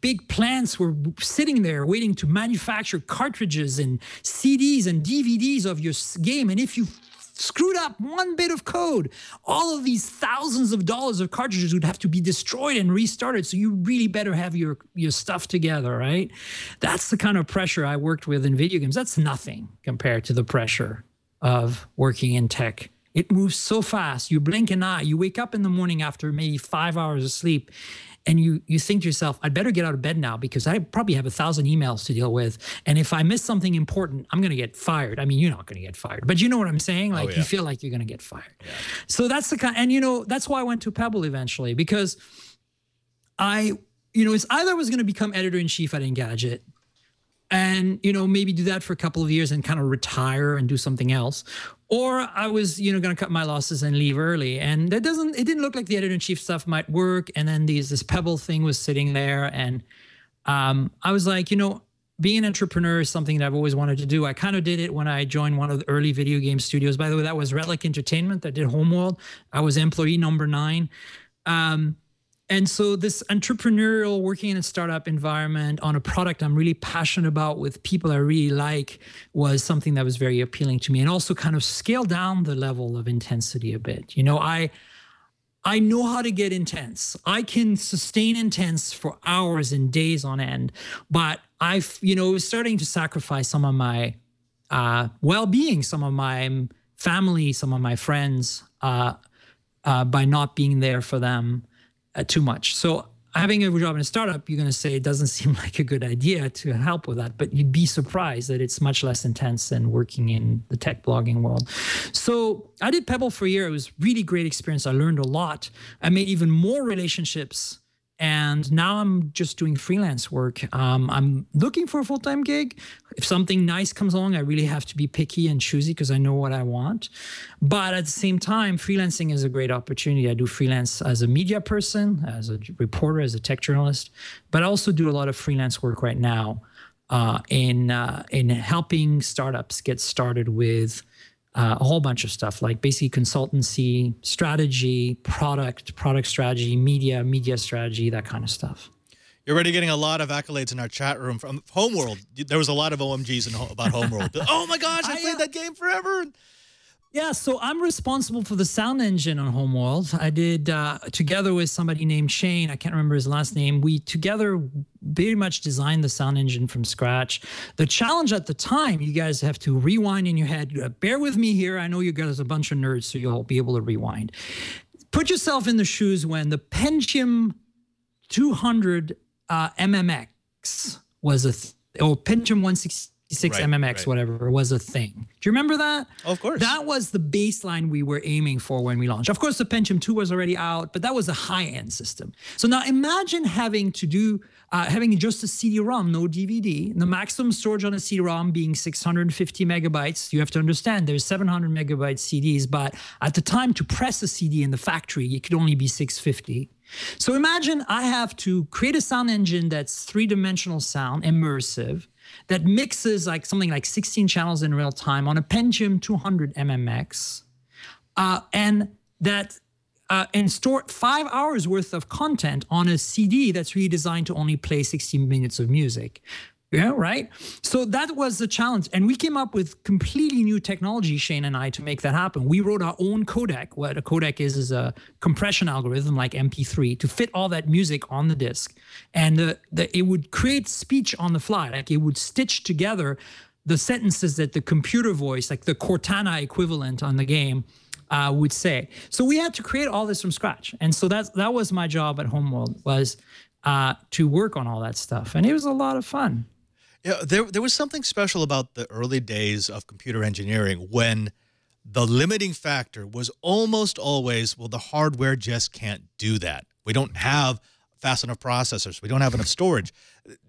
big plants were sitting there waiting to manufacture cartridges and CDs and DVDs of your game. And if you screwed up one bit of code, all of these thousands of dollars of cartridges would have to be destroyed and restarted. So you really better have your your stuff together, right? That's the kind of pressure I worked with in video games. That's nothing compared to the pressure of working in tech. It moves so fast. You blink an eye. You wake up in the morning after maybe five hours of sleep, and you you think to yourself, I'd better get out of bed now because I probably have a thousand emails to deal with, and if I miss something important, I'm going to get fired. I mean, you're not going to get fired, but you know what I'm saying? Oh, like oh, yeah. you feel like you're going to get fired. Yeah. So that's the kind, and you know that's why I went to Pebble eventually because I, you know, it's either I was going to become editor in chief at Engadget and you know maybe do that for a couple of years and kind of retire and do something else or i was you know going to cut my losses and leave early. And that doesn't it didn't look like the editor-in-chief stuff might work. And then these this pebble thing was sitting there. And um, i was like you know being an entrepreneur is something that i've always wanted to do. I kind of did it when i joined one of the early video game studios. By the way that was relic entertainment that did homeworld. I was employee number nine. Um, and so this entrepreneurial working in a startup environment on a product i'm really passionate about with people i really like was something that was very appealing to me and also kind of scale down the level of intensity a bit. You know i i know how to get intense. I can sustain intense for hours and days on end but I've, you know, was starting to sacrifice some of my uh, well-being, some of my family, some of my friends uh, uh, by not being there for them uh, too much. So having a job in a startup, you're going to say it doesn't seem like a good idea to help with that, but you'd be surprised that it's much less intense than working in the tech blogging world. So I did Pebble for a year. It was really great experience. I learned a lot. I made even more relationships and now I'm just doing freelance work. Um, I'm looking for a full time gig. If something nice comes along, I really have to be picky and choosy because I know what I want. But at the same time, freelancing is a great opportunity. I do freelance as a media person, as a reporter, as a tech journalist, but I also do a lot of freelance work right now uh, in uh, in helping startups get started with uh, a whole bunch of stuff like basically consultancy, strategy, product, product strategy, media, media strategy, that kind of stuff. You're already getting a lot of accolades in our chat room from Homeworld. There was a lot of OMGs in, about Homeworld. oh my gosh, I, I played uh, that game forever. Yeah, so I'm responsible for the sound engine on Homeworld. I did uh, together with somebody named Shane. I can't remember his last name. We together very much designed the sound engine from scratch. The challenge at the time, you guys have to rewind in your head. Uh, bear with me here. I know you guys are a bunch of nerds, so you'll be able to rewind. Put yourself in the shoes when the Pentium 200 uh, MMX was a, th- or Pentium 160 six right, MMX, right. whatever, was a thing. Do you remember that? Of course. That was the baseline we were aiming for when we launched. Of course, the Pentium 2 was already out, but that was a high end system. So now imagine having to do, uh, having just a CD ROM, no DVD, the maximum storage on a CD ROM being 650 megabytes. You have to understand there's 700 megabyte CDs, but at the time to press a CD in the factory, it could only be 650. So imagine I have to create a sound engine that's three dimensional sound, immersive that mixes like something like 16 channels in real time on a Pentium 200 MMX, uh, and that uh, and store five hours worth of content on a CD that's really designed to only play 16 minutes of music. Yeah, right. So that was the challenge. And we came up with completely new technology, Shane and I, to make that happen. We wrote our own codec. What a codec is, is a compression algorithm like MP3 to fit all that music on the disc. And the, the, it would create speech on the fly. Like it would stitch together the sentences that the computer voice, like the Cortana equivalent on the game, uh, would say. So we had to create all this from scratch. And so that that was my job at Homeworld was uh, to work on all that stuff. And it was a lot of fun. Yeah, there there was something special about the early days of computer engineering when the limiting factor was almost always well the hardware just can't do that. We don't have fast enough processors. We don't have enough storage.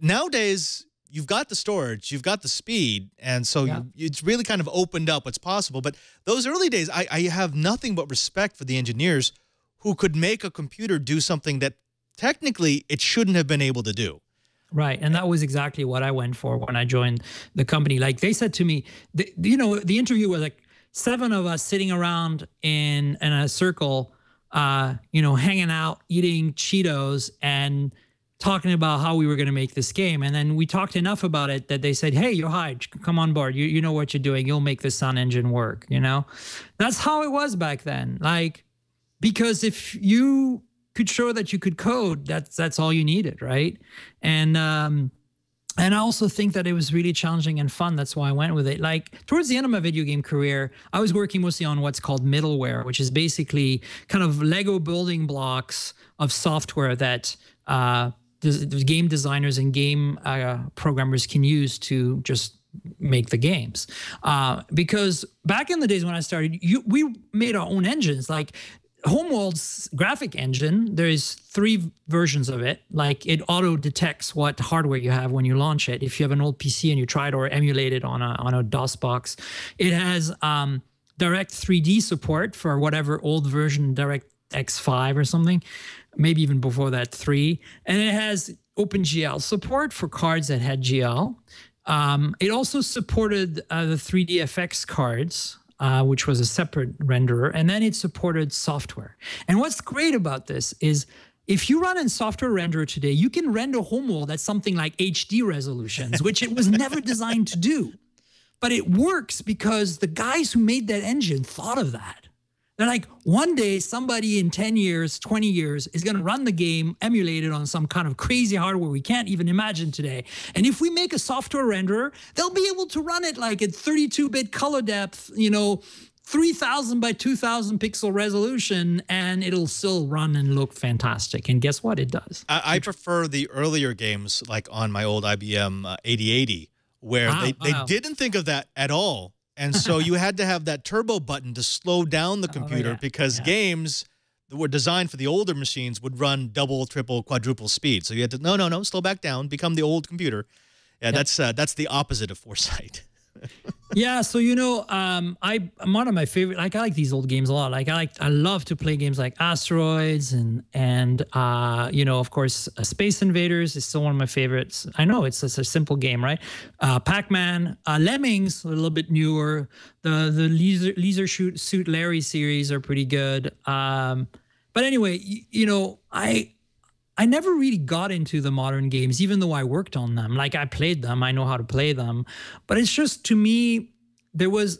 Nowadays, you've got the storage, you've got the speed, and so yeah. you, it's really kind of opened up what's possible. But those early days, I, I have nothing but respect for the engineers who could make a computer do something that technically it shouldn't have been able to do. Right. And that was exactly what I went for when I joined the company. Like they said to me, the, you know, the interview was like seven of us sitting around in, in a circle, uh, you know, hanging out, eating Cheetos and talking about how we were going to make this game. And then we talked enough about it that they said, Hey, Yochai, come on board. You, you know what you're doing. You'll make this sound engine work. You know, that's how it was back then. Like, because if you could show that you could code, that's that's all you needed, right? And um, and I also think that it was really challenging and fun. That's why I went with it. Like towards the end of my video game career, I was working mostly on what's called middleware, which is basically kind of Lego building blocks of software that uh, the, game designers and game uh, programmers can use to just make the games uh, because back in the days when i started you, we made our own engines like Homeworld's graphic engine, there's three versions of it. Like it auto detects what hardware you have when you launch it. If you have an old PC and you try it or emulate it on a on a DOS box, it has um, Direct 3D support for whatever old version, Direct X5 or something, maybe even before that three, and it has OpenGL support for cards that had GL. Um, it also supported uh, the 3DFX cards, uh, which was a separate renderer, and then it supported software. And what's great about this is if you run in software renderer today, you can render home Homeworld at something like HD resolutions, which it was never designed to do. But it works because the guys who made that engine thought of that. They're like, one day somebody in 10 years, 20 years is going to run the game emulated on some kind of crazy hardware we can't even imagine today. And if we make a software renderer, they'll be able to run it like at 32 bit color depth, you know, 3000 by 2000 pixel resolution and it'll still run and look fantastic. And guess what? It does. I, I prefer the earlier games like on my old IBM uh, 8080 where Wow, they, they didn't think of that at all and so you had to have that turbo button to slow down the computer Oh, yeah, because yeah. games that were designed for the older machines would run double triple quadruple speed. So you had to no no no slow back down become the old computer. Yeah that's uh, that's the opposite of foresight yeah so you know um i i'm one of my favorite like i like these old games a lot. Like i like i love to play games like asteroids and and uh you know of course uh, space invaders is still one of my favorites. I know it's it's a simple game right? Uh pac-man uh lemmings a little bit newer. The the leisure leisure shoot suit larry series are pretty good. Um but anyway you know i I never really got into the modern games, even though I worked on them. Like I played them, I know how to play them. But it's just to me, there was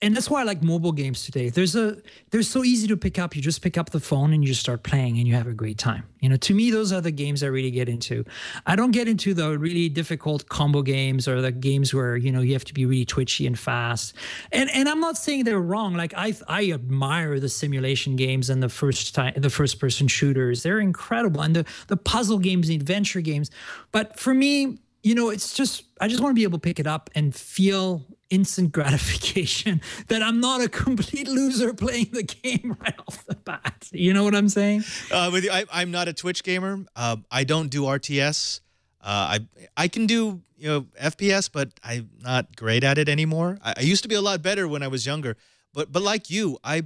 and that's why I like mobile games today. There's a they're so easy to pick up. You just pick up the phone and you just start playing and you have a great time. You know, to me, those are the games I really get into. I don't get into the really difficult combo games or the games where, you know, you have to be really twitchy and fast. And and I'm not saying they're wrong. Like I I admire the simulation games and the first time the first person shooters. They're incredible. And the the puzzle games, the adventure games. But for me, you know, it's just I just want to be able to pick it up and feel instant gratification that I'm not a complete loser playing the game right off the bat. You know what I'm saying? Uh, with you, I, I'm not a Twitch gamer. Uh, I don't do RTS. Uh, I I can do you know FPS, but I'm not great at it anymore. I, I used to be a lot better when I was younger. But but like you, I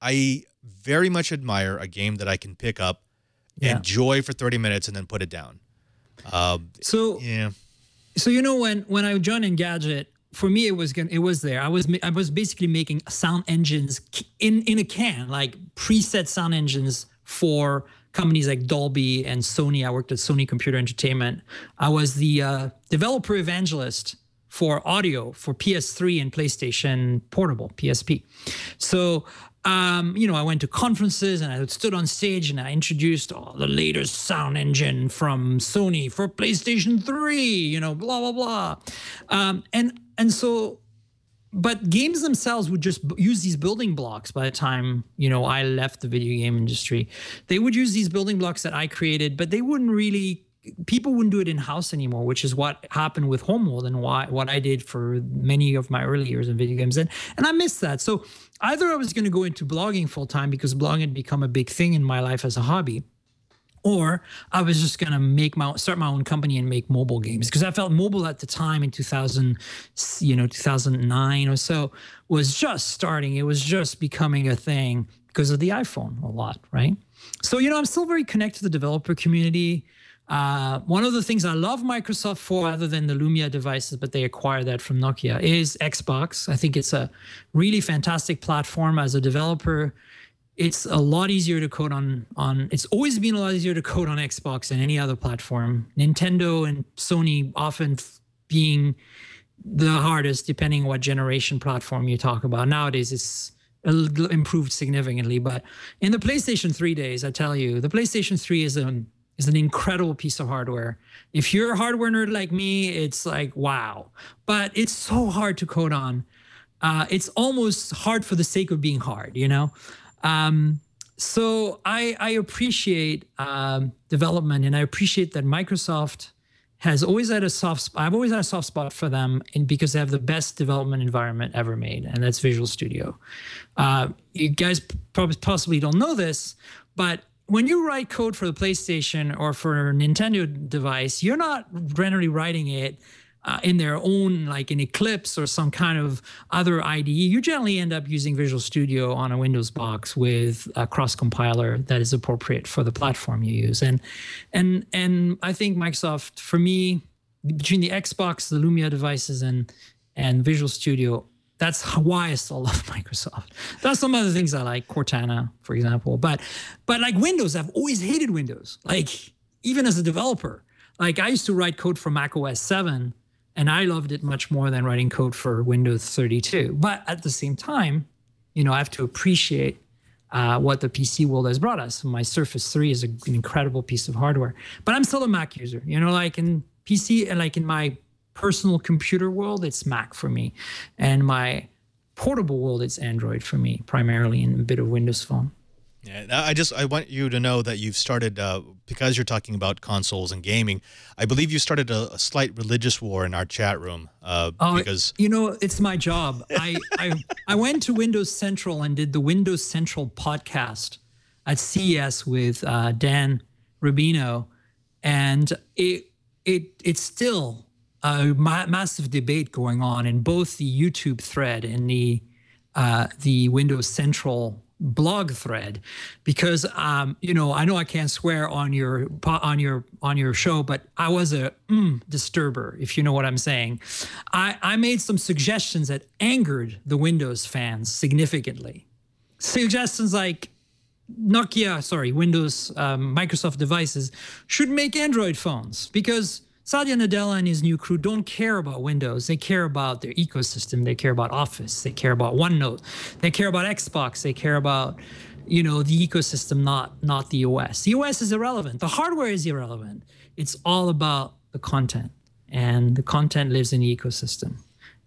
I very much admire a game that I can pick up, Yeah. enjoy for 30 minutes, and then put it down. Um, So yeah. so you know when when I joined Engadget, for me it was gonna it was there. I was I was basically making sound engines in in a can, like preset sound engines for companies like Dolby and Sony. I worked at Sony Computer Entertainment. I was the uh, developer evangelist for audio for PS3 and PlayStation Portable (PSP). So. Um, you know, I went to conferences and I stood on stage and I introduced oh, the latest sound engine from Sony for PlayStation 3, you know, blah blah blah. Um, and and so but games themselves would just use these building blocks by the time you know i left the video game industry they would use these building blocks that i created but they wouldn't really people wouldn't do it in house anymore which is what happened with homeworld and why what i did for many of my early years in video games and and i missed that so either i was going to go into blogging full time because blogging had become a big thing in my life as a hobby or I was just gonna make my start my own company and make mobile games because I felt mobile at the time in 2000, you know, 2009 or so was just starting. It was just becoming a thing because of the iPhone a lot, right? So you know, I'm still very connected to the developer community. Uh, one of the things I love Microsoft for, other than the Lumia devices, but they acquired that from Nokia, is Xbox. I think it's a really fantastic platform as a developer it's a lot easier to code on on it's always been a lot easier to code on Xbox than any other platform. Nintendo and Sony often f- being the hardest depending on what generation platform you talk about. Nowadays it's improved significantly, but in the PlayStation 3 days, I tell you, the PlayStation 3 is an is an incredible piece of hardware. If you're a hardware nerd like me, it's like wow. But it's so hard to code on. Uh, it's almost hard for the sake of being hard, you know. Um, so I, I appreciate um, development, and I appreciate that Microsoft has always had a soft. Sp- I've always had a soft spot for them, and because they have the best development environment ever made, and that's Visual Studio. Uh, you guys probably possibly don't know this, but when you write code for the PlayStation or for a Nintendo device, you're not generally writing it uh, in their own, like in Eclipse or some kind of other IDE. You generally end up using Visual Studio on a Windows box with a cross compiler that is appropriate for the platform you use. And and and I think Microsoft, for me, between the Xbox, the Lumia devices, and and Visual Studio, that's why I still love Microsoft. That's some other things I like, Cortana, for example. But but like Windows, I've always hated Windows. Like even as a developer, like I used to write code for Mac OS 7 and I loved it much more than writing code for Windows 32. But at the same time, you know, I have to appreciate uh, what the PC world has brought us. My Surface 3 is a, an incredible piece of hardware, but I'm still a Mac user. You know, like in PC and like in my personal computer world, it's Mac for me, and my portable world, it's Android for me, primarily, and a bit of Windows Phone. Yeah, I just I want you to know that you've started uh, because you're talking about consoles and gaming. I believe you started a, a slight religious war in our chat room uh, oh, because you know it's my job. I, I I went to Windows Central and did the Windows Central podcast at CES with uh, Dan Rubino, and it it it's still a ma- massive debate going on in both the YouTube thread and the uh, the Windows Central blog thread because um, you know I know I can't swear on your on your on your show, but I was a mm, disturber if you know what I'm saying. I, I made some suggestions that angered the Windows fans significantly. Suggestions like Nokia, sorry, Windows, um, Microsoft devices should make Android phones because Satya Nadella and his new crew don't care about Windows. They care about their ecosystem. They care about Office. They care about OneNote. They care about Xbox. They care about, you know, the ecosystem, not not the OS. The OS is irrelevant. The hardware is irrelevant. It's all about the content, and the content lives in the ecosystem.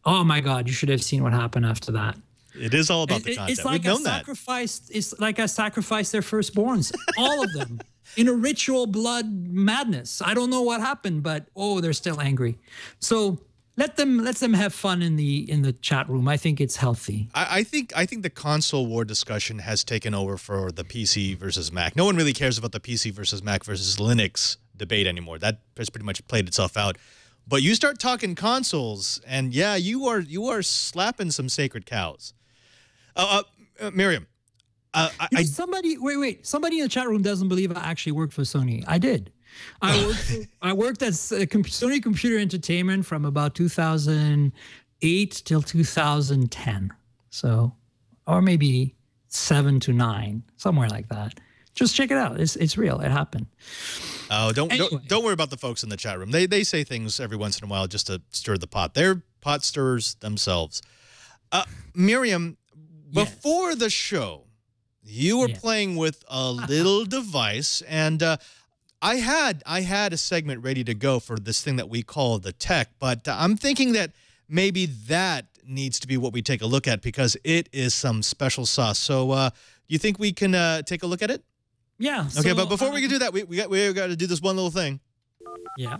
Oh my God! You should have seen what happened after that. It is all about the content. It's like We've I known that. sacrificed. It's like I sacrificed their firstborns, all of them, in a ritual blood madness. I don't know what happened, but oh, they're still angry. So let them let them have fun in the in the chat room. I think it's healthy. I, I think I think the console war discussion has taken over for the PC versus Mac. No one really cares about the PC versus Mac versus Linux debate anymore. That has pretty much played itself out. But you start talking consoles, and yeah, you are you are slapping some sacred cows. Uh, uh, uh Myriam, uh, I, somebody wait wait somebody in the chat room doesn't believe I actually worked for Sony. I did. I worked for- I worked at uh, Sony Computer Entertainment from about 2008 till 2010. So or maybe 7 to 9, somewhere like that. Just check it out. It's it's real. It happened. Oh, don't, Anyway. don't don't worry about the folks in the chat room. They they say things every once in a while just to stir the pot. They're pot stirrers themselves. Uh, Myriam, Yes. before the show, you were playing with a little device, and uh, I had I had a segment ready to go for this thing that we call the tech, but uh, I'm thinking that maybe that needs to be what we take a look at because it is some special sauce. So, uh, you think we can uh, take a look at it? Yeah. Okay, so, but before we um, can do that, we we got we got to do this one little thing. Yeah.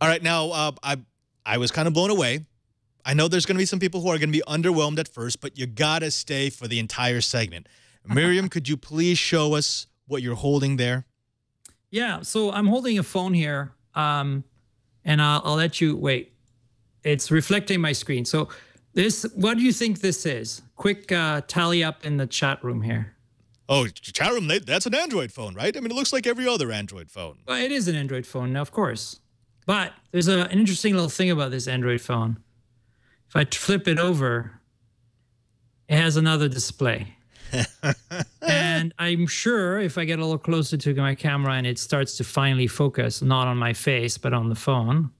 All right, now uh, I I was kind of blown away. I know there's going to be some people who are going to be underwhelmed at first, but you got to stay for the entire segment. Myriam, could you please show us what you're holding there? Yeah, so I'm holding a phone here, um, and I'll, I'll let you wait. It's reflecting my screen. So this, what do you think this is? Quick uh, tally up in the chat room here. Oh, chat room, that's an Android phone, right? I mean, it looks like every other Android phone. Well, it is an Android phone, of course. But there's a, an interesting little thing about this Android phone. If I flip it over, it has another display. and I'm sure if I get a little closer to my camera and it starts to finally focus, not on my face, but on the phone.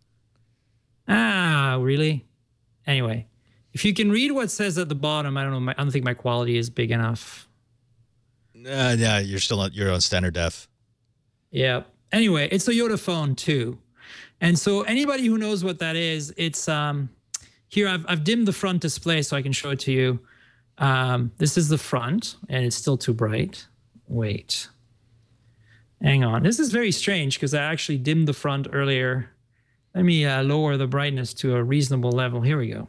Ah, really? Anyway, if you can read what says at the bottom, I don't know. My, I don't think my quality is big enough. Uh, yeah, you're still on, you're on standard def. Yeah. Anyway, it's a YotaPhone too. And so anybody who knows what that is, it's um here I've I've dimmed the front display so I can show it to you. Um, this is the front and it's still too bright. Wait. Hang on. This is very strange because I actually dimmed the front earlier. Let me uh, lower the brightness to a reasonable level. Here we go.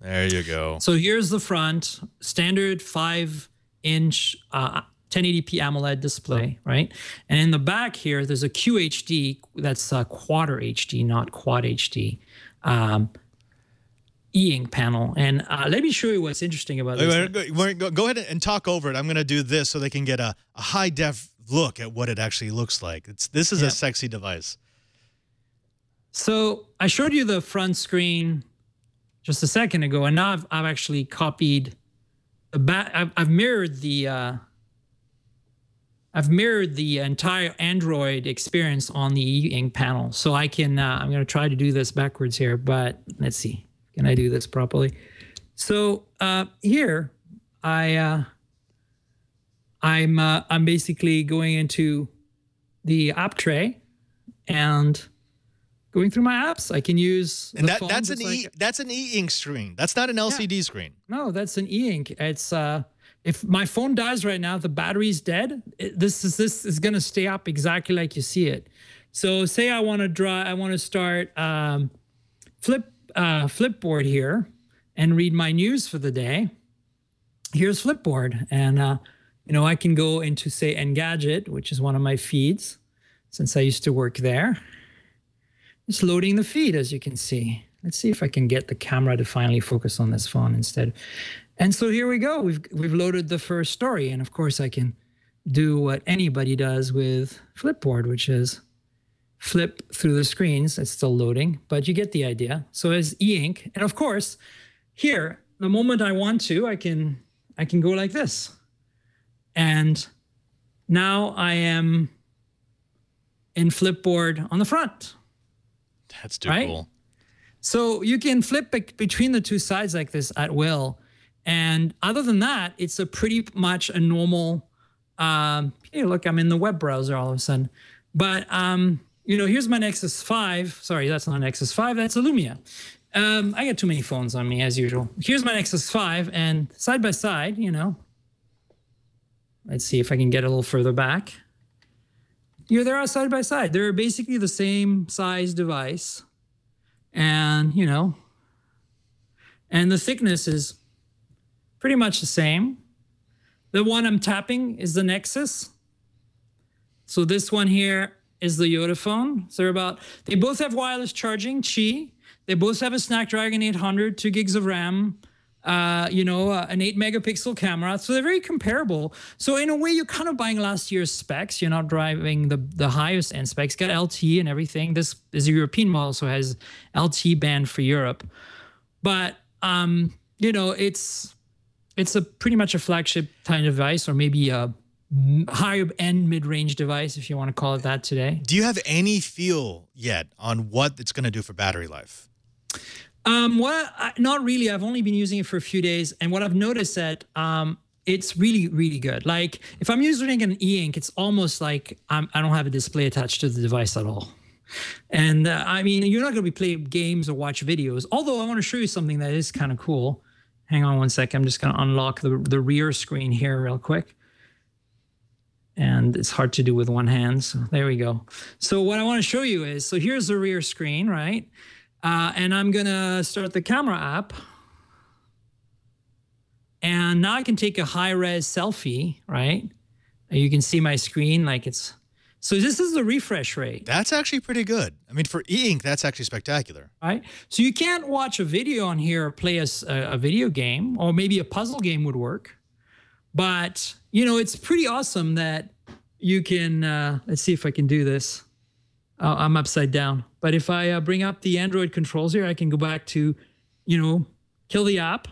There you go. So here's the front, standard five inch uh, 1080p AMOLED display, right? And in the back here, there's a QHD that's uh, Quarter HD, not Quad HD, um, e-ink panel. And uh, let me show you what's interesting about this. wait, wait, Go, go ahead and talk over it. I'm going to do this so they can get a, a high def look at what it actually looks like. It's this is Yeah. a sexy device. So I showed you the front screen just a second ago, and now I've, I've actually copied the back. I've, I've mirrored the uh, I've mirrored the entire Android experience on the e-ink panel. So I can, uh, I'm going to try to do this backwards here, but let's see. Can I do this properly? So uh, here, I, uh, I'm, uh, I'm basically going into the app tray and going through my apps. I can use And that, that's an just e like- that's an e-ink screen. That's not an LCD screen. no, that's an e-ink. It's uh if my phone dies right now, the battery's dead. It, this is this is gonna stay up exactly like you see it. So say I want to draw, I want to start um, flip uh, Flipboard here and read my news for the day. Here's Flipboard, and uh, you know I can go into say Engadget, which is one of my feeds, since I used to work there. It's loading the feed, as you can see. Let's see if I can get the camera to finally focus on this phone instead. And so here we go. We've we've loaded the first story, and of course I can do what anybody does with Flipboard, which is flip through the screens. It's still loading, but you get the idea. So as e-ink, and of course, here the moment I want to, I can I can go like this, and now I am in Flipboard on the front. That's too Right? cool. So you can flip between the two sides like this at will. And other than that, it's a pretty much a normal. Um, hey, look, I'm in the web browser all of a sudden. But um, you know, here's my Nexus 5. Sorry, that's not Nexus 5. That's a Lumia. Um, I got too many phones on me as usual. Here's my Nexus 5, and side by side, you know. Let's see if I can get a little further back. Here they are side by side. They're basically the same size device and you know and the thickness is pretty much the same the one i'm tapping is the nexus so this one here is the YotaPhone so they're about they both have wireless charging qi they both have a snapdragon 800 2 gigs of ram uh, you know, uh, an eight megapixel camera. So they're very comparable. So in a way, you're kind of buying last year's specs. You're not driving the the highest end specs. Got LTE and everything. This is a European model, so has LTE band for Europe. But um, you know, it's it's a pretty much a flagship kind of device, or maybe a higher end mid range device, if you want to call it that today. Do you have any feel yet on what it's going to do for battery life? Um, what? I, not really. I've only been using it for a few days, and what I've noticed that um, it's really, really good. Like if I'm using an e-ink, it's almost like I'm, I don't have a display attached to the device at all. And uh, I mean, you're not going to be playing games or watch videos. Although I want to show you something that is kind of cool. Hang on one sec. I'm just going to unlock the the rear screen here real quick. And it's hard to do with one hand. So there we go. So what I want to show you is, so here's the rear screen, right? Uh, and I'm gonna start the camera app. And now I can take a high res selfie, right? You can see my screen like it's. So this is the refresh rate, That's actually pretty good. I mean, for e-ink, that's actually spectacular. right? So you can't watch a video on here or play a video game, or maybe a puzzle game would work. But you know, it's pretty awesome that you can. Uh, let's see if I can do this. Uh, I'm upside down. But if I uh, bring up the Android controls here, I can go back to, you know, kill the app.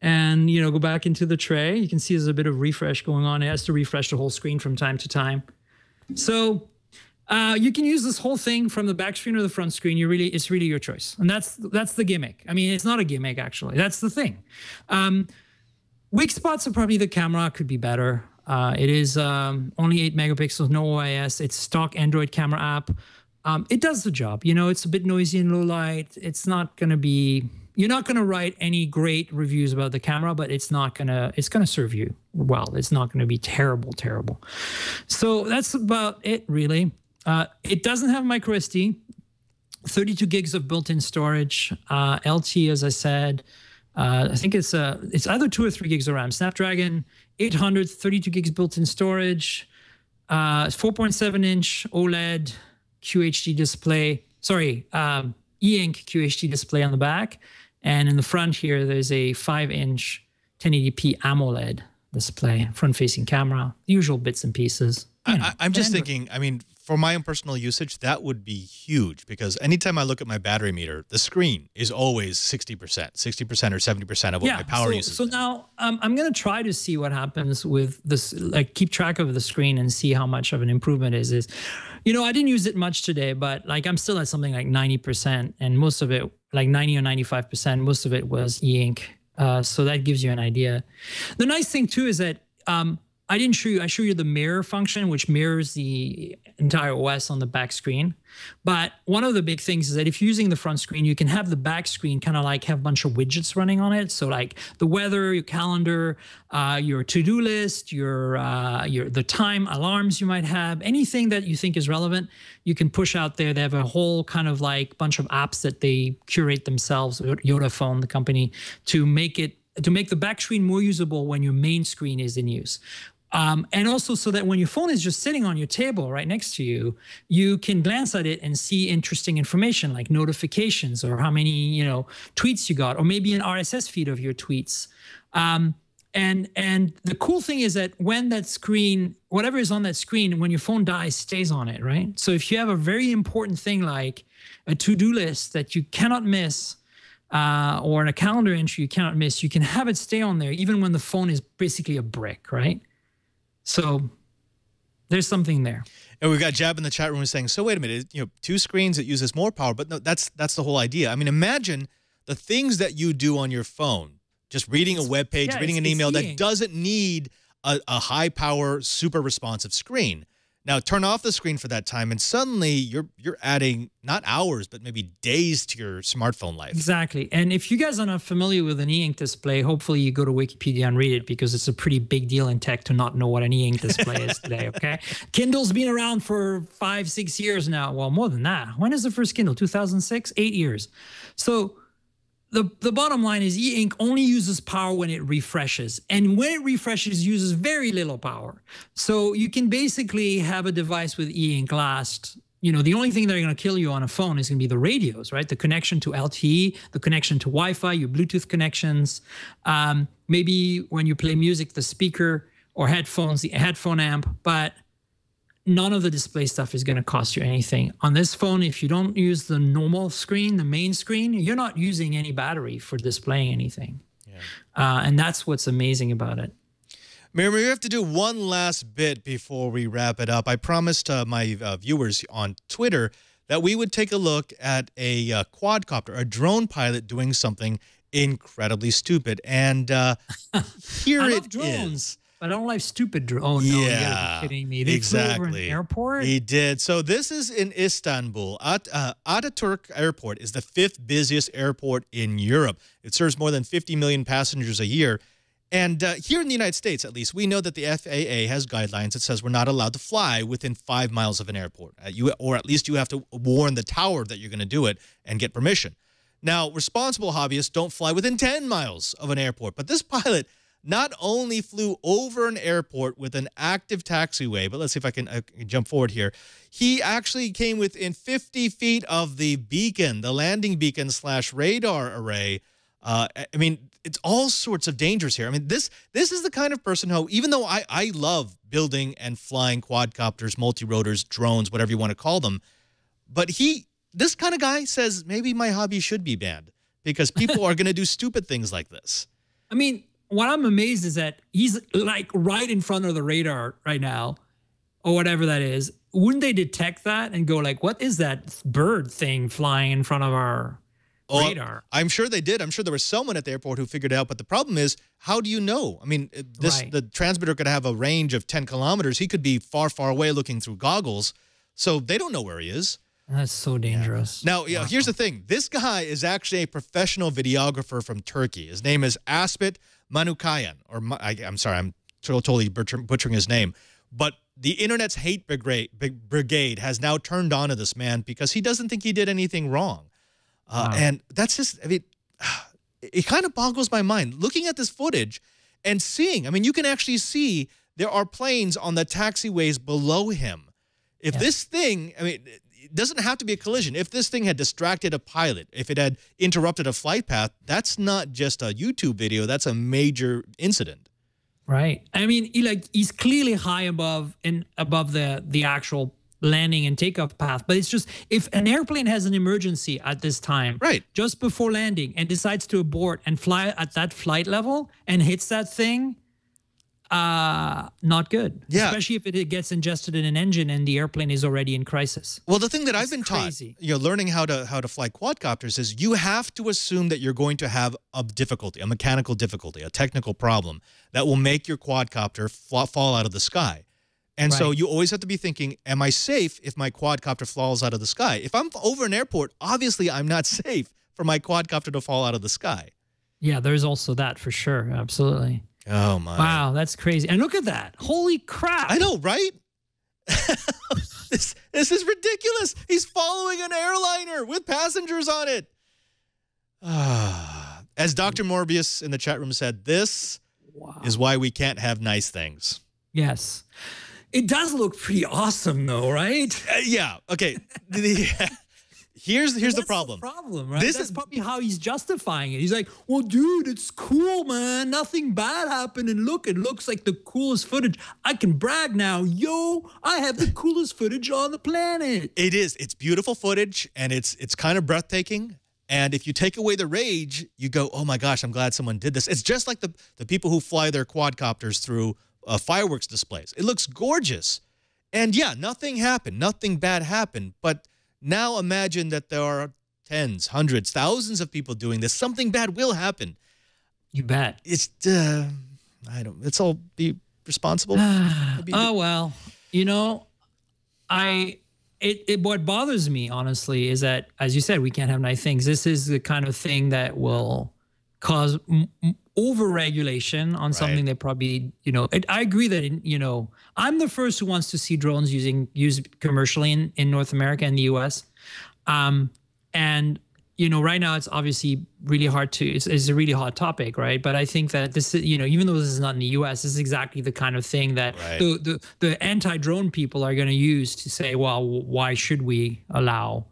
And, you know, go back into the tray. You can see there's a bit of refresh going on. It has to refresh the whole screen from time to time. So uh, you can use this whole thing from the back screen or the front screen. You really, it's really your choice. And that's that's the gimmick. I mean, it's not a gimmick actually. That's the thing. Um, Weak spots are probably the camera could be better. Uh, it is um, only eight megapixels, no OIS. It's stock Android camera app. Um, it does the job. You know, it's a bit noisy in low light. It's not going to be. You're not going to write any great reviews about the camera, but it's not going to. It's going to serve you well. It's not going to be terrible, terrible. So that's about it, really. Uh, it doesn't have micro SD. 32 gigs of built-in storage. Uh, LT, as I said. Uh, I think it's uh, it's either two or three gigs of RAM. Snapdragon 800, 32 gigs built-in storage, uh, 4.7 inch OLED QHD display. Sorry, um, e-ink QHD display on the back, and in the front here there's a five inch 1080p AMOLED display, front-facing camera, the usual bits and pieces. I, I'm just thinking. I mean, for my own personal usage, that would be huge because anytime I look at my battery meter, the screen is always 60%, 60% or 70% of what my power so, usage. So now um, I'm gonna try to see what happens with this, like keep track of the screen and see how much of an improvement is. Is, you know, I didn't use it much today, but like I'm still at something like 90%, and most of it, like 90 or 95%, most of it was e-ink. Uh, so that gives you an idea. The nice thing too is that um, I didn't show you. I show you the mirror function, which mirrors the entire OS on the back screen. But one of the big things is that if you're using the front screen, you can have the back screen kind of like have a bunch of widgets running on it. So like the weather, your calendar, uh, your to-do list, your uh, your the time alarms you might have, anything that you think is relevant, you can push out there. They have a whole kind of like bunch of apps that they curate themselves, YotaPhone, the company, to make it to make the back screen more usable when your main screen is in use. Um, and also so that when your phone is just sitting on your table right next to you, you can glance at it and see interesting information like notifications or how many you know tweets you got, or maybe an RSS feed of your tweets. Um, and and the cool thing is that when that screen, whatever is on that screen, when your phone dies, stays on it, right? So if you have a very important thing like a to-do list that you cannot miss, uh, or a calendar entry you cannot miss, you can have it stay on there even when the phone is basically a brick, right? So there's something there. And we've got Jab in the chat room saying, "So wait a minute, you know, two screens it uses more power, but no, that's that's the whole idea. I mean, imagine the things that you do on your phone, just reading a web page, yeah, reading an email that doesn't need a, a high power, super responsive screen. Now turn off the screen for that time, and suddenly you're you're adding not hours, but maybe days to your smartphone life. Exactly. And if you guys are not familiar with an e-ink display, hopefully you go to Wikipedia and read it because it's a pretty big deal in tech to not know what an e-ink display is today. Okay. Kindle's been around for five, six years now. Well, more than that. When is the first Kindle? 2006? Eight years. So the, the bottom line is e-ink only uses power when it refreshes. And when it refreshes uses very little power. So you can basically have a device with e-ink last you know the only thing that are going to kill you on a phone is going to be the radios right? The connection to lte the connection to wi-fi your bluetooth connections. Um, maybe when you play music the speaker or headphones the headphone amp but none of the display stuff is going to cost you anything. On this phone, if you don't use the normal screen, the main screen, you're not using any battery for displaying anything. Uh, and that's what's amazing about it. Myriam, we have to do one last bit before we wrap it up. I promised uh, my uh, viewers on Twitter that we would take a look at a uh, quadcopter, a drone pilot doing something incredibly stupid. And uh, here I it is. But I don't like stupid drones. Oh, no, Yeah, kidding me. They flew over an exactly. airport? He did. So this is in Istanbul. At, uh, Ataturk Airport is the fifth busiest airport in Europe. It serves more than 50 million passengers a year. And uh, here in the United States, at least, we know that the FAA has guidelines that says we're not allowed to fly within five miles of an airport. Uh, you, or at least you have to warn the tower that you're going to do it and get permission. Now, responsible hobbyists don't fly within 10 miles of an airport, but this pilot not only flew over an airport with an active taxiway, but let's see if I can, uh, jump forward here. He actually came within 50 feet of the beacon, the landing beacon slash radar array. Uh, I I mean, it's all sorts of dangers here. I mean, this this is the kind of person who, even though I, I love building and flying quadcopters, multi-rotors, drones, whatever you want to call them, but he, this kind of guy says maybe my hobby should be banned because people are going to do stupid things like this. I mean, what I'm amazed is that he's like right in front of the radar right now, or whatever that is. Wouldn't they detect that and go like, "What is that bird thing flying in front of our Oh, radar?" I'm sure they did. I'm sure there was someone at the airport who figured it out. But the problem is, how do you know? I mean, uh, this Right. the transmitter could have a range of 10 kilometers. He could be far, far away looking through goggles. So they don't know where he is. That's so dangerous. Now, yeah, here's the thing. This guy is actually a professional videographer from Turkey. His name is Aspet Manukayan, or I, am sorry, I'm totally butchering his name. But the internet's hate brigade, has now turned on to this man because he doesn't think he did anything wrong. Uh, And that's just, I mean, it kind of boggles my mind looking at this footage and seeing. I mean, you can actually see there are planes on the taxiways below him. If this thing, I mean, it doesn't have to be a collision. If this thing had distracted a pilot, if it had interrupted a flight path, that's not just a YouTube video, that's a major incident. Right. I mean, he, like he's clearly high above and above the the actual landing and takeoff path. But it's just if an airplane has an emergency at this time, Right. just before landing, and decides to abort and fly at that flight level and hits that thing, uh, not good. Yeah. Especially if it gets ingested in an engine and the airplane is already in crisis. Well, the thing that I've been crazy. taught, you know, learning how to how to fly quadcopters is you have to assume that you're going to have a difficulty, a mechanical difficulty, a technical problem that will make your quadcopter fall out of the sky. And so you always have to be thinking, am I safe if my quadcopter falls out of the sky? If I'm over an airport, obviously I'm not safe for my quadcopter to fall out of the sky. Yeah, there's also that for sure. Absolutely. Oh my. Wow, that's crazy. And look at that. Holy crap. I know, right? this, this is ridiculous. He's following an airliner with passengers on it. As Dr. Morbius in the chat room said, this is why we can't have nice things. Yes. It does look pretty awesome though, right? Uh, yeah. Okay. The- here's here's the problem. problem, right? This That's is- probably how he's justifying it. He's like, "Well, dude, it's cool, man. Nothing bad happened, and look, it looks like the coolest footage. I can brag now, yo. I have the coolest footage on the planet." It is. It's beautiful footage and it's it's kind of breathtaking. And if you take away the rage, you go, "Oh my gosh, I'm glad someone did this." It's just like the the people who fly their quadcopters through uh, fireworks displays. It looks gorgeous. And yeah, nothing happened. Nothing bad happened, but now imagine that there are tens, hundreds, thousands of people doing this. Something bad will happen. You bet. It's uh, I don't let's all be responsible. Oh well, you know, I it, it what bothers me honestly is that as you said we can't have nice things. This is the kind of thing that will cause over-regulation on something that probably you know. It, I agree that in, you know I'm the first who wants to see drones using used commercially in in North America and the U.S. Um, and you know, right now it's obviously really hard to. It's, it's a really hot topic, right? But I think that this, is, you know, even though this is not in the U.S., this is exactly the kind of thing that Right. the the, the anti-drone people are going to use to say, well, why should we allow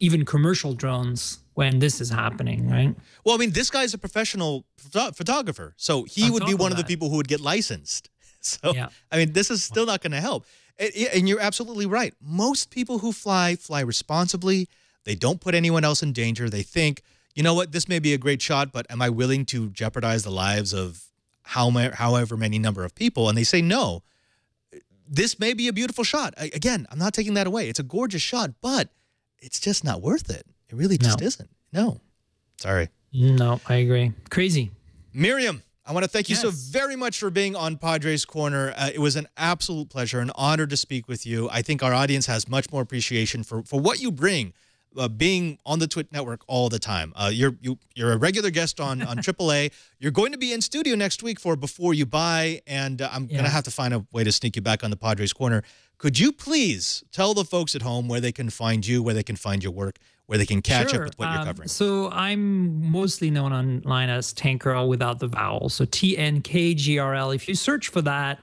even commercial drones when this is happening, right? Well, I mean, this guy's a professional photo- photographer, so he On would be of one of the people who would get licensed. So, Yeah. I mean, this is still not going to help. And, and you're absolutely right. Most people who fly fly responsibly. They don't put anyone else in danger. They think, you know what, this may be a great shot, but am I willing to jeopardize the lives of how however many number of people? And they say no. This may be a beautiful shot. I, again, I'm not taking that away. It's a gorgeous shot, but it's just not worth it. It really just No. isn't. No. Sorry. No, I agree. Crazy. Myriam, I want to thank you so very much for being on Padre's Corner. Uh, it was an absolute pleasure, an honor to speak with you. I think our audience has much more appreciation for, for what you bring, uh, being on the Twit Network all the time. Uh, you're you, you're a regular guest on on AAA. You're going to be in studio next week for Before You Buy, and uh, I'm going to have to find a way to sneak you back on the Padre's Corner. Could you please tell the folks at home where they can find you, where they can find your work, where they can catch Sure. up with what you're Um, covering? So I'm mostly known online as Tank Girl without the vowel. So T N K G R L. If you search for that,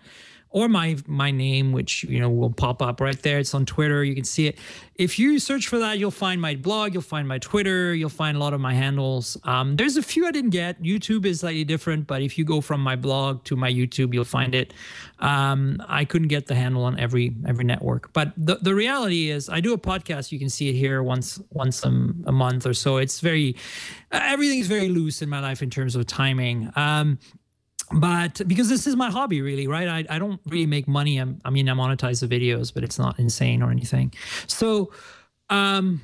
or my my name, which you know will pop up right there. It's on Twitter. You can see it. If you search for that, you'll find my blog. You'll find my Twitter. You'll find a lot of my handles. Um, there's a few I didn't get. YouTube is slightly different, but if you go from my blog to my YouTube, you'll find it. Um, I couldn't get the handle on every every network, but the, the reality is, I do a podcast. You can see it here once once a, a month or so. It's very everything's very loose in my life in terms of timing. Um, but because this is my hobby really right? I, I don't really make money. I'm, i mean i monetize the videos but it's not insane or anything. So um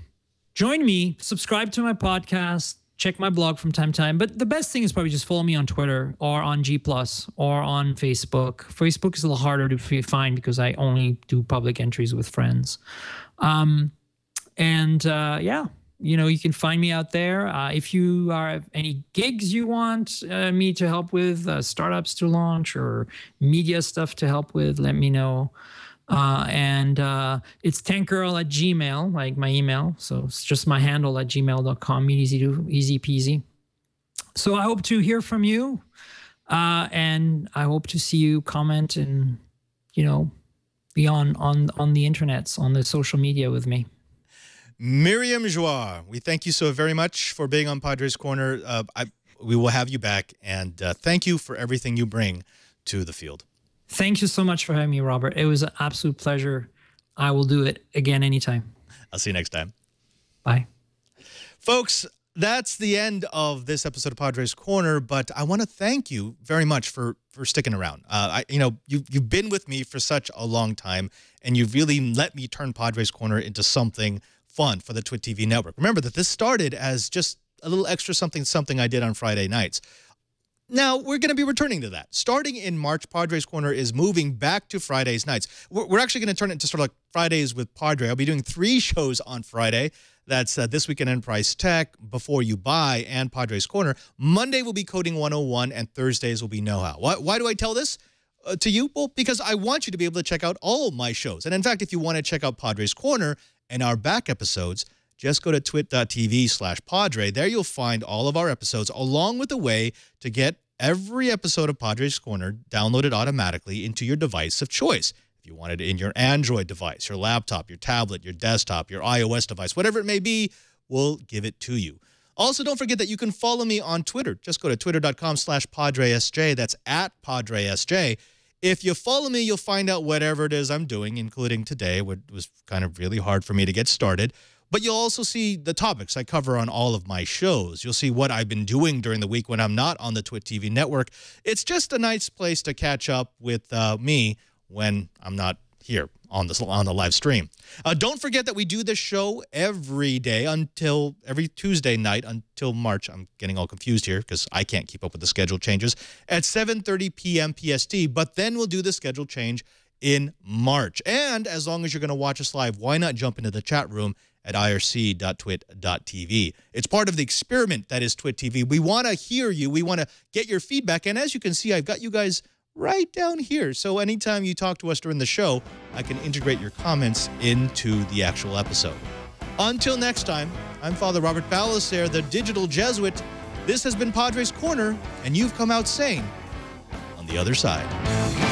join me subscribe to my podcast check my blog from time to time. But the best thing is probably just follow me on twitter or on g plus or on facebook. Facebook is a little harder to find because i only do public entries with friends. Um and uh, yeah you know you can find me out there. Uh, if you are any gigs you want uh, me to help with uh, startups to launch or media stuff to help with let me know. Uh, and uh, it's tankgirl at gmail like my email. So it's just my handle at gmail.com easy to easy peasy. So i hope to hear from you uh, and i hope to see you comment and you know be on on on the internets on the social media with me Myriam Joire, we thank you so very much for being on Padre's Corner. Uh, I, we will have you back, and uh, thank you for everything you bring to the field. Thank you so much for having me, Robert. It was an absolute pleasure. I will do it again anytime. I'll see you next time. Bye. Folks, that's the end of this episode of Padre's Corner. But I want to thank you very much for for sticking around. Uh, I, you know, you've you've been with me for such a long time, and you've really let me turn Padres Corner into something fun for the Twit TV network. Remember that this started as just a little extra something something I did on Friday nights. Now, we're going to be returning to that. Starting in March, Padre's Corner is moving back to Fridays nights. We're, actually going to turn it into sort of like Fridays with Padre. I'll be doing three shows on Friday. That's uh, This Week in Enterprise Tech, Before You Buy, and Padre's Corner. Monday will be Coding 101, and Thursdays will be Know How. Why, why do I tell this? Uh, to you? Well, because I want you to be able to check out all my shows. And in fact, if you want to check out Padre's Corner and our back episodes, just go to twit.tv slash Padre. There you'll find all of our episodes, along with a way to get every episode of Padre's Corner downloaded automatically into your device of choice. If you want it in your Android device, your laptop, your tablet, your desktop, your iOS device, whatever it may be, we'll give it to you. Also, don't forget that you can follow me on Twitter. Just go to twitter.com slash PadreSJ. That's at PadreSJ. If you follow me, you'll find out whatever it is I'm doing, including today, which was kind of really hard for me to get started. But you'll also see the topics I cover on all of my shows. You'll see what I've been doing during the week when I'm not on the Twit TV network. It's just a nice place to catch up with uh, me when I'm not here on the on the live stream. Uh, don't forget that we do this show every day until every Tuesday night until March. I'm getting all confused here because I can't keep up with the schedule changes at 7:30 p.m. PST. But then we'll do the schedule change in March. And as long as you're going to watch us live, why not jump into the chat room at irc.twit.tv. It's part of the experiment that is Twit TV. We want to hear you. We want to get your feedback. And as you can see, I've got you guys right down here. So anytime you talk to us during the show, I can integrate your comments into the actual episode. Until next time, I'm Father Robert Ballecer, the digital Jesuit. This has been Padre's Corner, and you've come out sane on the other side.